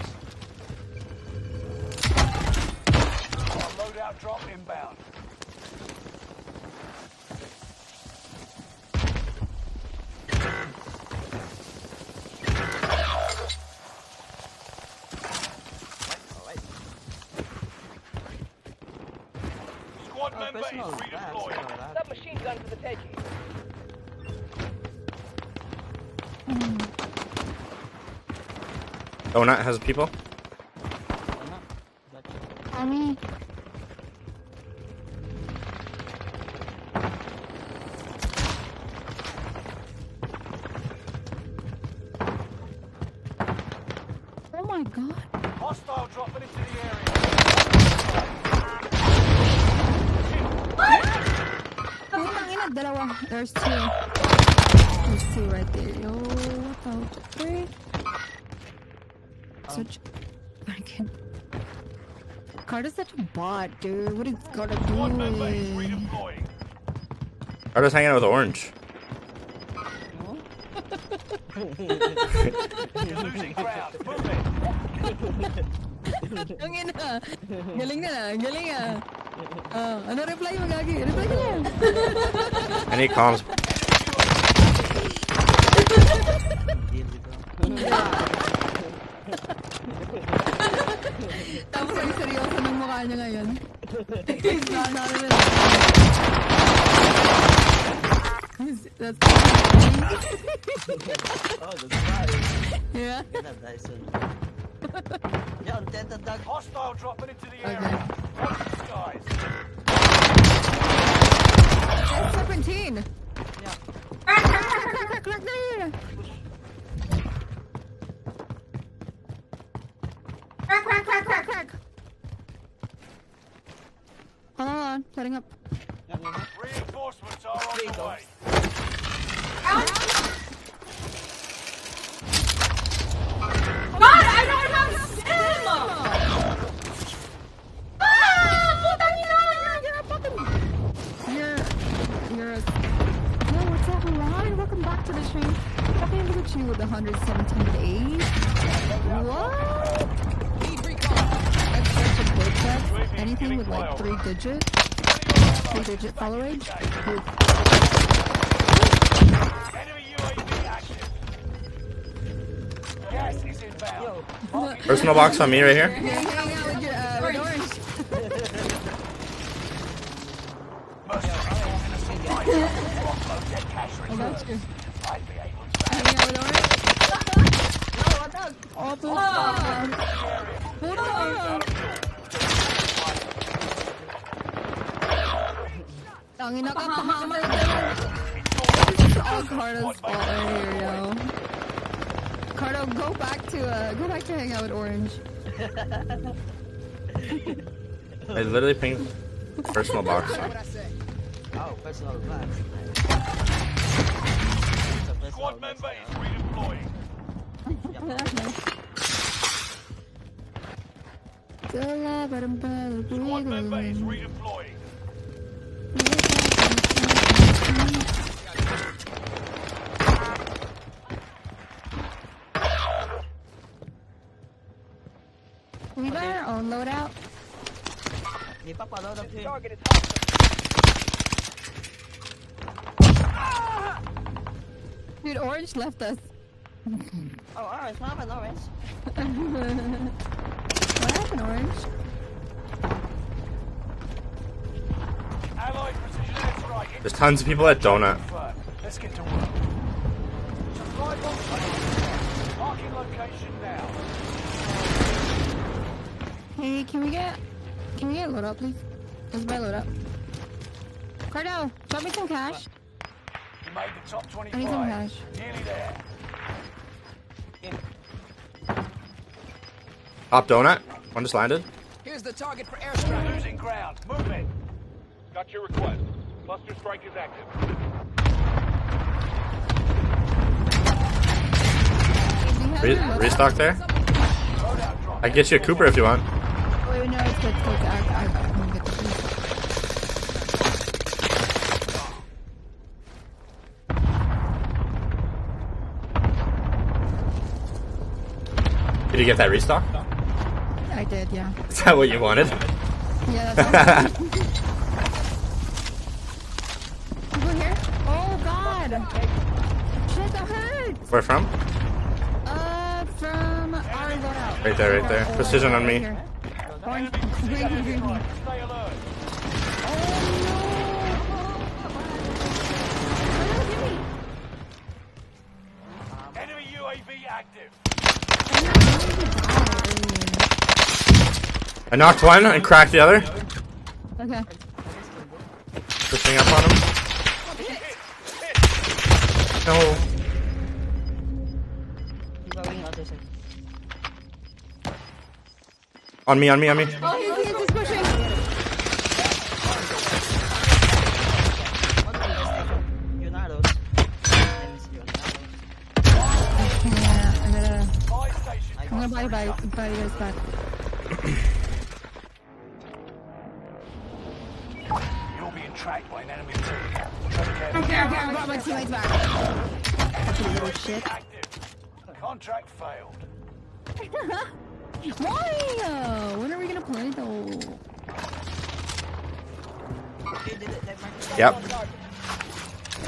Loadout drop inbound. Squad Oh, member is personal advance, you know redeployed. that. Submachine gun for the taking. Oh, Donut has people. Carter's such a bot, dude. What is Carter Squad member is doing? redeploying. Hardo's hanging out with Orange. You're losing ground. Move it. Ang ina. Galing na, galing ah. Ah, ano reply mo, Gagi? Reply ka lang. I need comms. That's Oh, that's fire. Yeah. Get that the duck. Hostile dropping into the okay. area. Watch. That's serpentine. Yeah. crack, crack, crack, crack, Crack, crack, crack, crack, crack. Hold on, setting up. Reinforcements are on the way digit, three digit follow age. Personal box on me right here. Puta. Tangina ka, pahammer ka. This is all Cardo's fault right here, yo. Cardo, go back to uh, go back to hang out with Orange. I literally pinged personal box. Oh, personal box. Squad member is redeploying. Squad member is redeploying. We got our own loadout. Di pa pa load up here. Dude, Orange left us. Oh, orange. What happened, orange? what happened, Orange? Allied precision airstrike. There's tons of people at Donut. Let's get to work. Supply. Marking location now. Hey, can we get can we get loadout, please? Let's buy loadout. Cardo, drop me some cash. You made the top I need some cash. Nearly there. Top donut. One just landed. Here's the target for airstrike. Losing ground. Move it. Got your request. Cluster strike is active. Re- restock there. I can get you a Cooper if you want. Wait, wait, no, it's good, it's. I, I, I'm gonna get the Did you get that restock? I did, yeah. Is that what you wanted? Yeah, that's all. Here? Oh god! Shit, that hurts! Where from? Uh, from loadout. Right there, right there. Precision on me. Orange, green, green, green, green. Stay alert. Enemy UAV active. I knocked one and cracked the other. Okay. Pushing up on him. No. Going other side. On me, on me, on me. Oh, guys back. You're being tracked by an enemy team. Okay, okay, I brought my teammates back. Fucking little shit. Contract failed. Why? Uh, when are we gonna play though? Yep.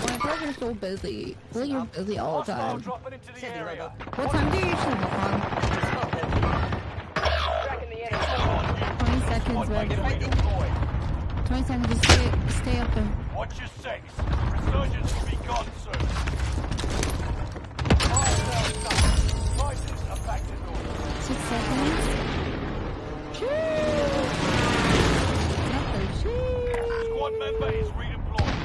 My friends are so busy. Well, you're busy all the time. Dropping into the area. What time do you usually hop seconds, man. 20 seconds, just stay, stay up there. Watch your six. Resurgence will be gone soon. Prices are back to normal. Six seconds. Not the Squad member is redeployed.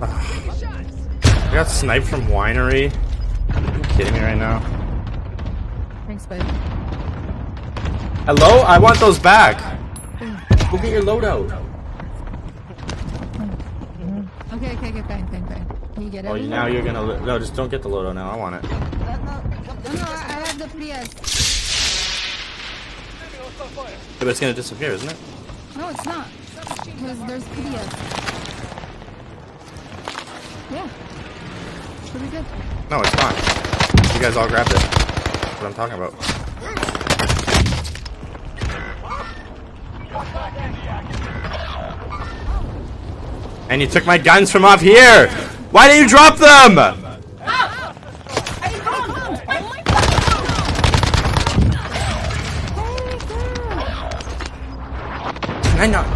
I got sniped from winery. Are kidding me right now? Thanks, babe. Hello? I want those back. Go get your loadout. Okay, okay, okay, fine, fine, fine. Can you get it? Oh, now you're gonna. No, just don't get the loadout now. I want it. No, no, I I have the PS. Yeah, but it's gonna disappear, isn't it? No, it's not. Because there's PDS. Yeah. Pretty good. No, it's not. You guys all grabbed it. That's what I'm talking about. And you took my guns from off here! Why did you drop them? Can I not?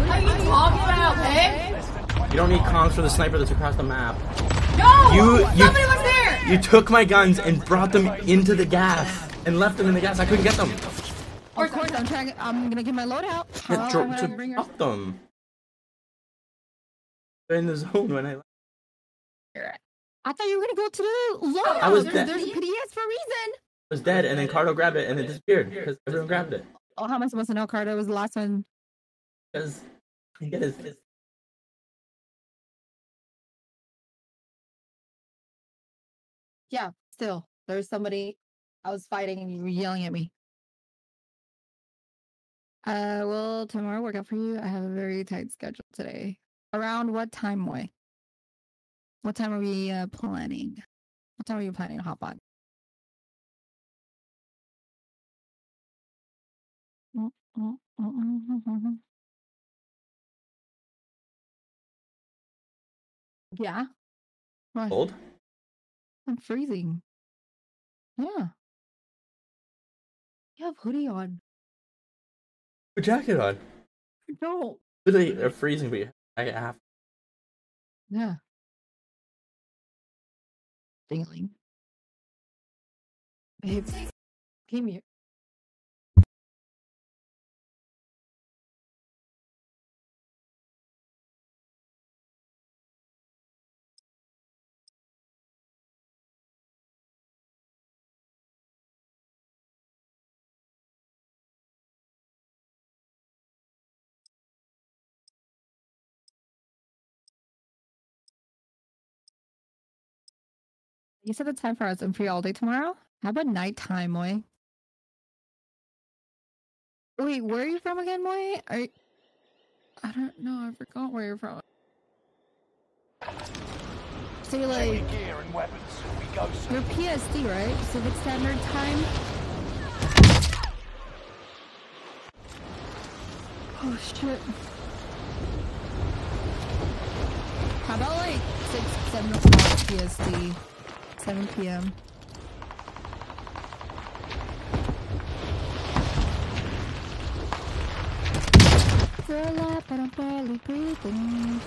What are you talking about? You don't need comms for the sniper that's across the map. No! You, you, Somebody was there! you took my guns and brought them into the gas and left them in the gas. I couldn't get them. Of course, I'm trying. I'm gonna get my loadout. Yeah, Oh, to bring her. them. They're in the zone when I. I thought you were gonna go to the loadout. I was there's, dead. there's a PDS for a reason. was dead, and then Cardo grabbed it, and it disappeared because everyone grabbed it. Oh, how am I supposed to know Carter was the last one? Because he get his, his Yeah, still. There's somebody I was fighting and you were yelling at me. Uh, will tomorrow work out for you? I have a very tight schedule today. Around what time, Moy? What time are we uh, planning? What time are you planning to hop on? Yeah. Why? I'm freezing. Yeah. You have hoodie on. A jacket on. I don't. Literally, they're freezing, but you I get half. Yeah. Dingling. Babe. Came here. You said the time for us. I'm free all day tomorrow. How about nighttime, Moy? Wait, where are you from again, Moy? Are you... I don't know. I forgot where you're from. So you're like Gear and weapons. We go soon. you're PST, right? Pacific Standard Time. Oh shit. How about like six, seven o'clock PST, seven p.m. Feel like but I'm barely breathing.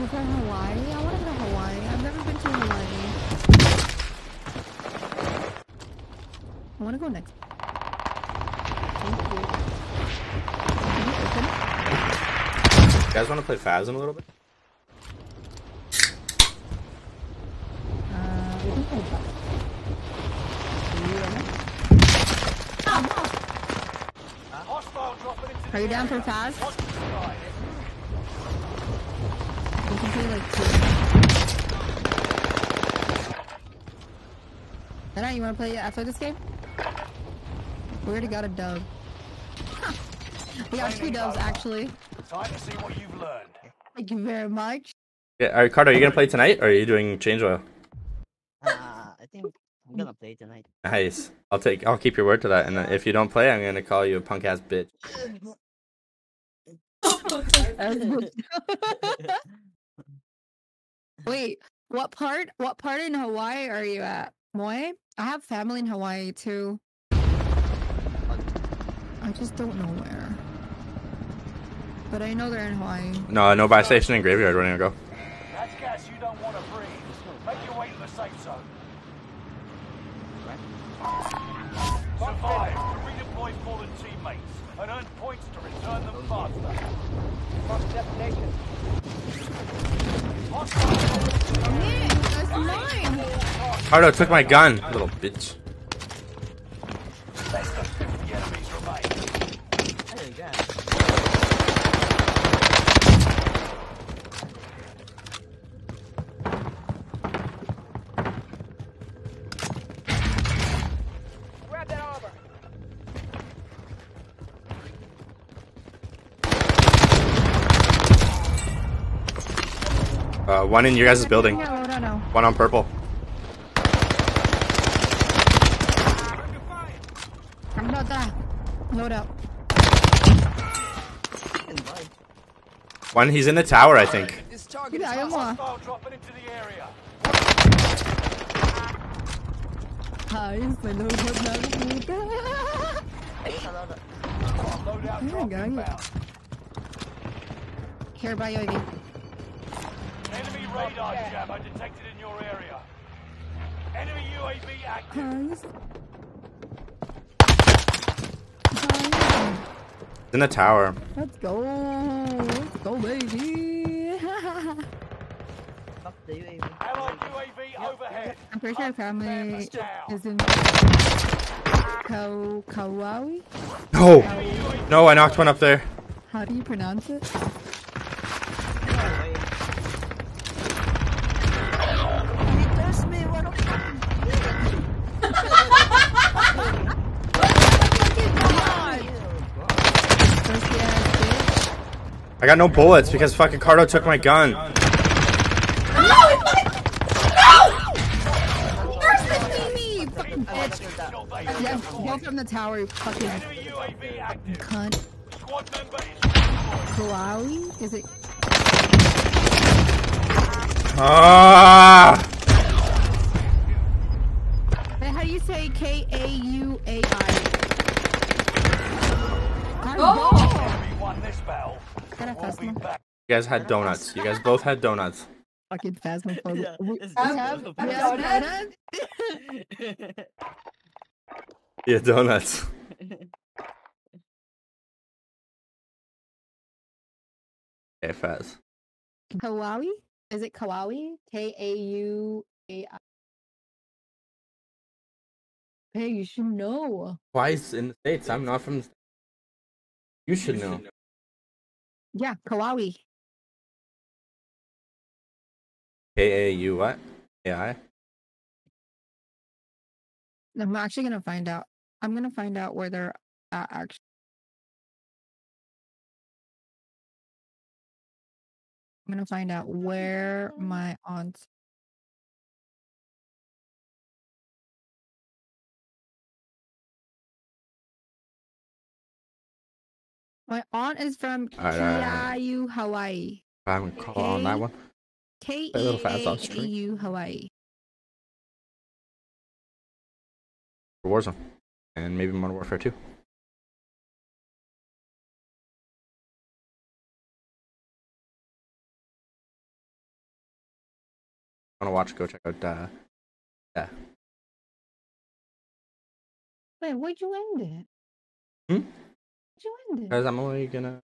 Was that Hawaii? I want to go to Hawaii. I've never been to Hawaii. I want to go next. Thank you. Can you open it? You guys want to play Phasm a little bit? Uh, we can play that. Hostile dropping into Are you down for fast? We can play like two. Alright, you wanna play after this game? We already got a dub. we got two dubs actually. Time to see what you've learned. Thank you very much. Yeah, all right, Cardo, are you gonna play tonight, or are you doing change oil? Uh, I think I'm gonna play tonight. Nice. I'll take. I'll keep your word to that. And then if you don't play, I'm gonna call you a punk ass bitch. Wait, what part? What part in Hawaii are you at, Moy? I have family in Hawaii too. I just don't know where. But I know they're in Hawaii. No, no buy station and graveyard. Where do you go? That's gas you don't want to breathe. Make your way to the safe zone. Survive. Redeploy redeploy fallen teammates and earn points to return them faster. Cross destination. Hardo took my gun, little bitch. Less than 50 enemies remain. There you go. Grab that armor. Uh, one in your guys' building. Yeah, load on. One on purple. I'm not that. Load up. One, he's in the tower, I think. This Yeah, I am hostile. one. Hostile dropping the area. Hi, my load up now. Loadout There you drop go, yeah. inbound. Here by Ivy. Enemy radar jammer detected in your area. Enemy UAV active. Hi. In the tower. Let's go. Let's go, baby. Fuck the UAV. Allied UAV overhead. I'm pretty sure family is in Kau Kauai. No! No, I knocked one up there. How do you pronounce it? There's me, what the fuck? Thirsty ass bitch. I got no bullets because fucking Cardo took my gun. No! No! Yeah, fucking bitch. Go from the tower, you fucking cunt. Kauai? Is it? Ah! Got a phasma. You guys had donuts. You guys both had donuts. Fucking phasmophobia. Yeah, we, we have, we have donuts. Yeah, donuts. Okay, Faz. Kauai? Is it Kauai? K A U A I. Hey, you should know. Twice in the States. I'm not from the States. You should know. Yeah, Kauai. K A U what? AI? I'm actually gonna find out. I'm gonna find out where they're at actually. I'm gonna find out where my aunt's. My aunt is from alright. Kiau, Hawaii. I'm gonna on that one. K Play a little E A Hawaii. Warzone. And maybe Modern Warfare 2. Wanna watch? Go check out. Uh, yeah. Wait, where'd you end it? Hmm? You end? Because I'm only gonna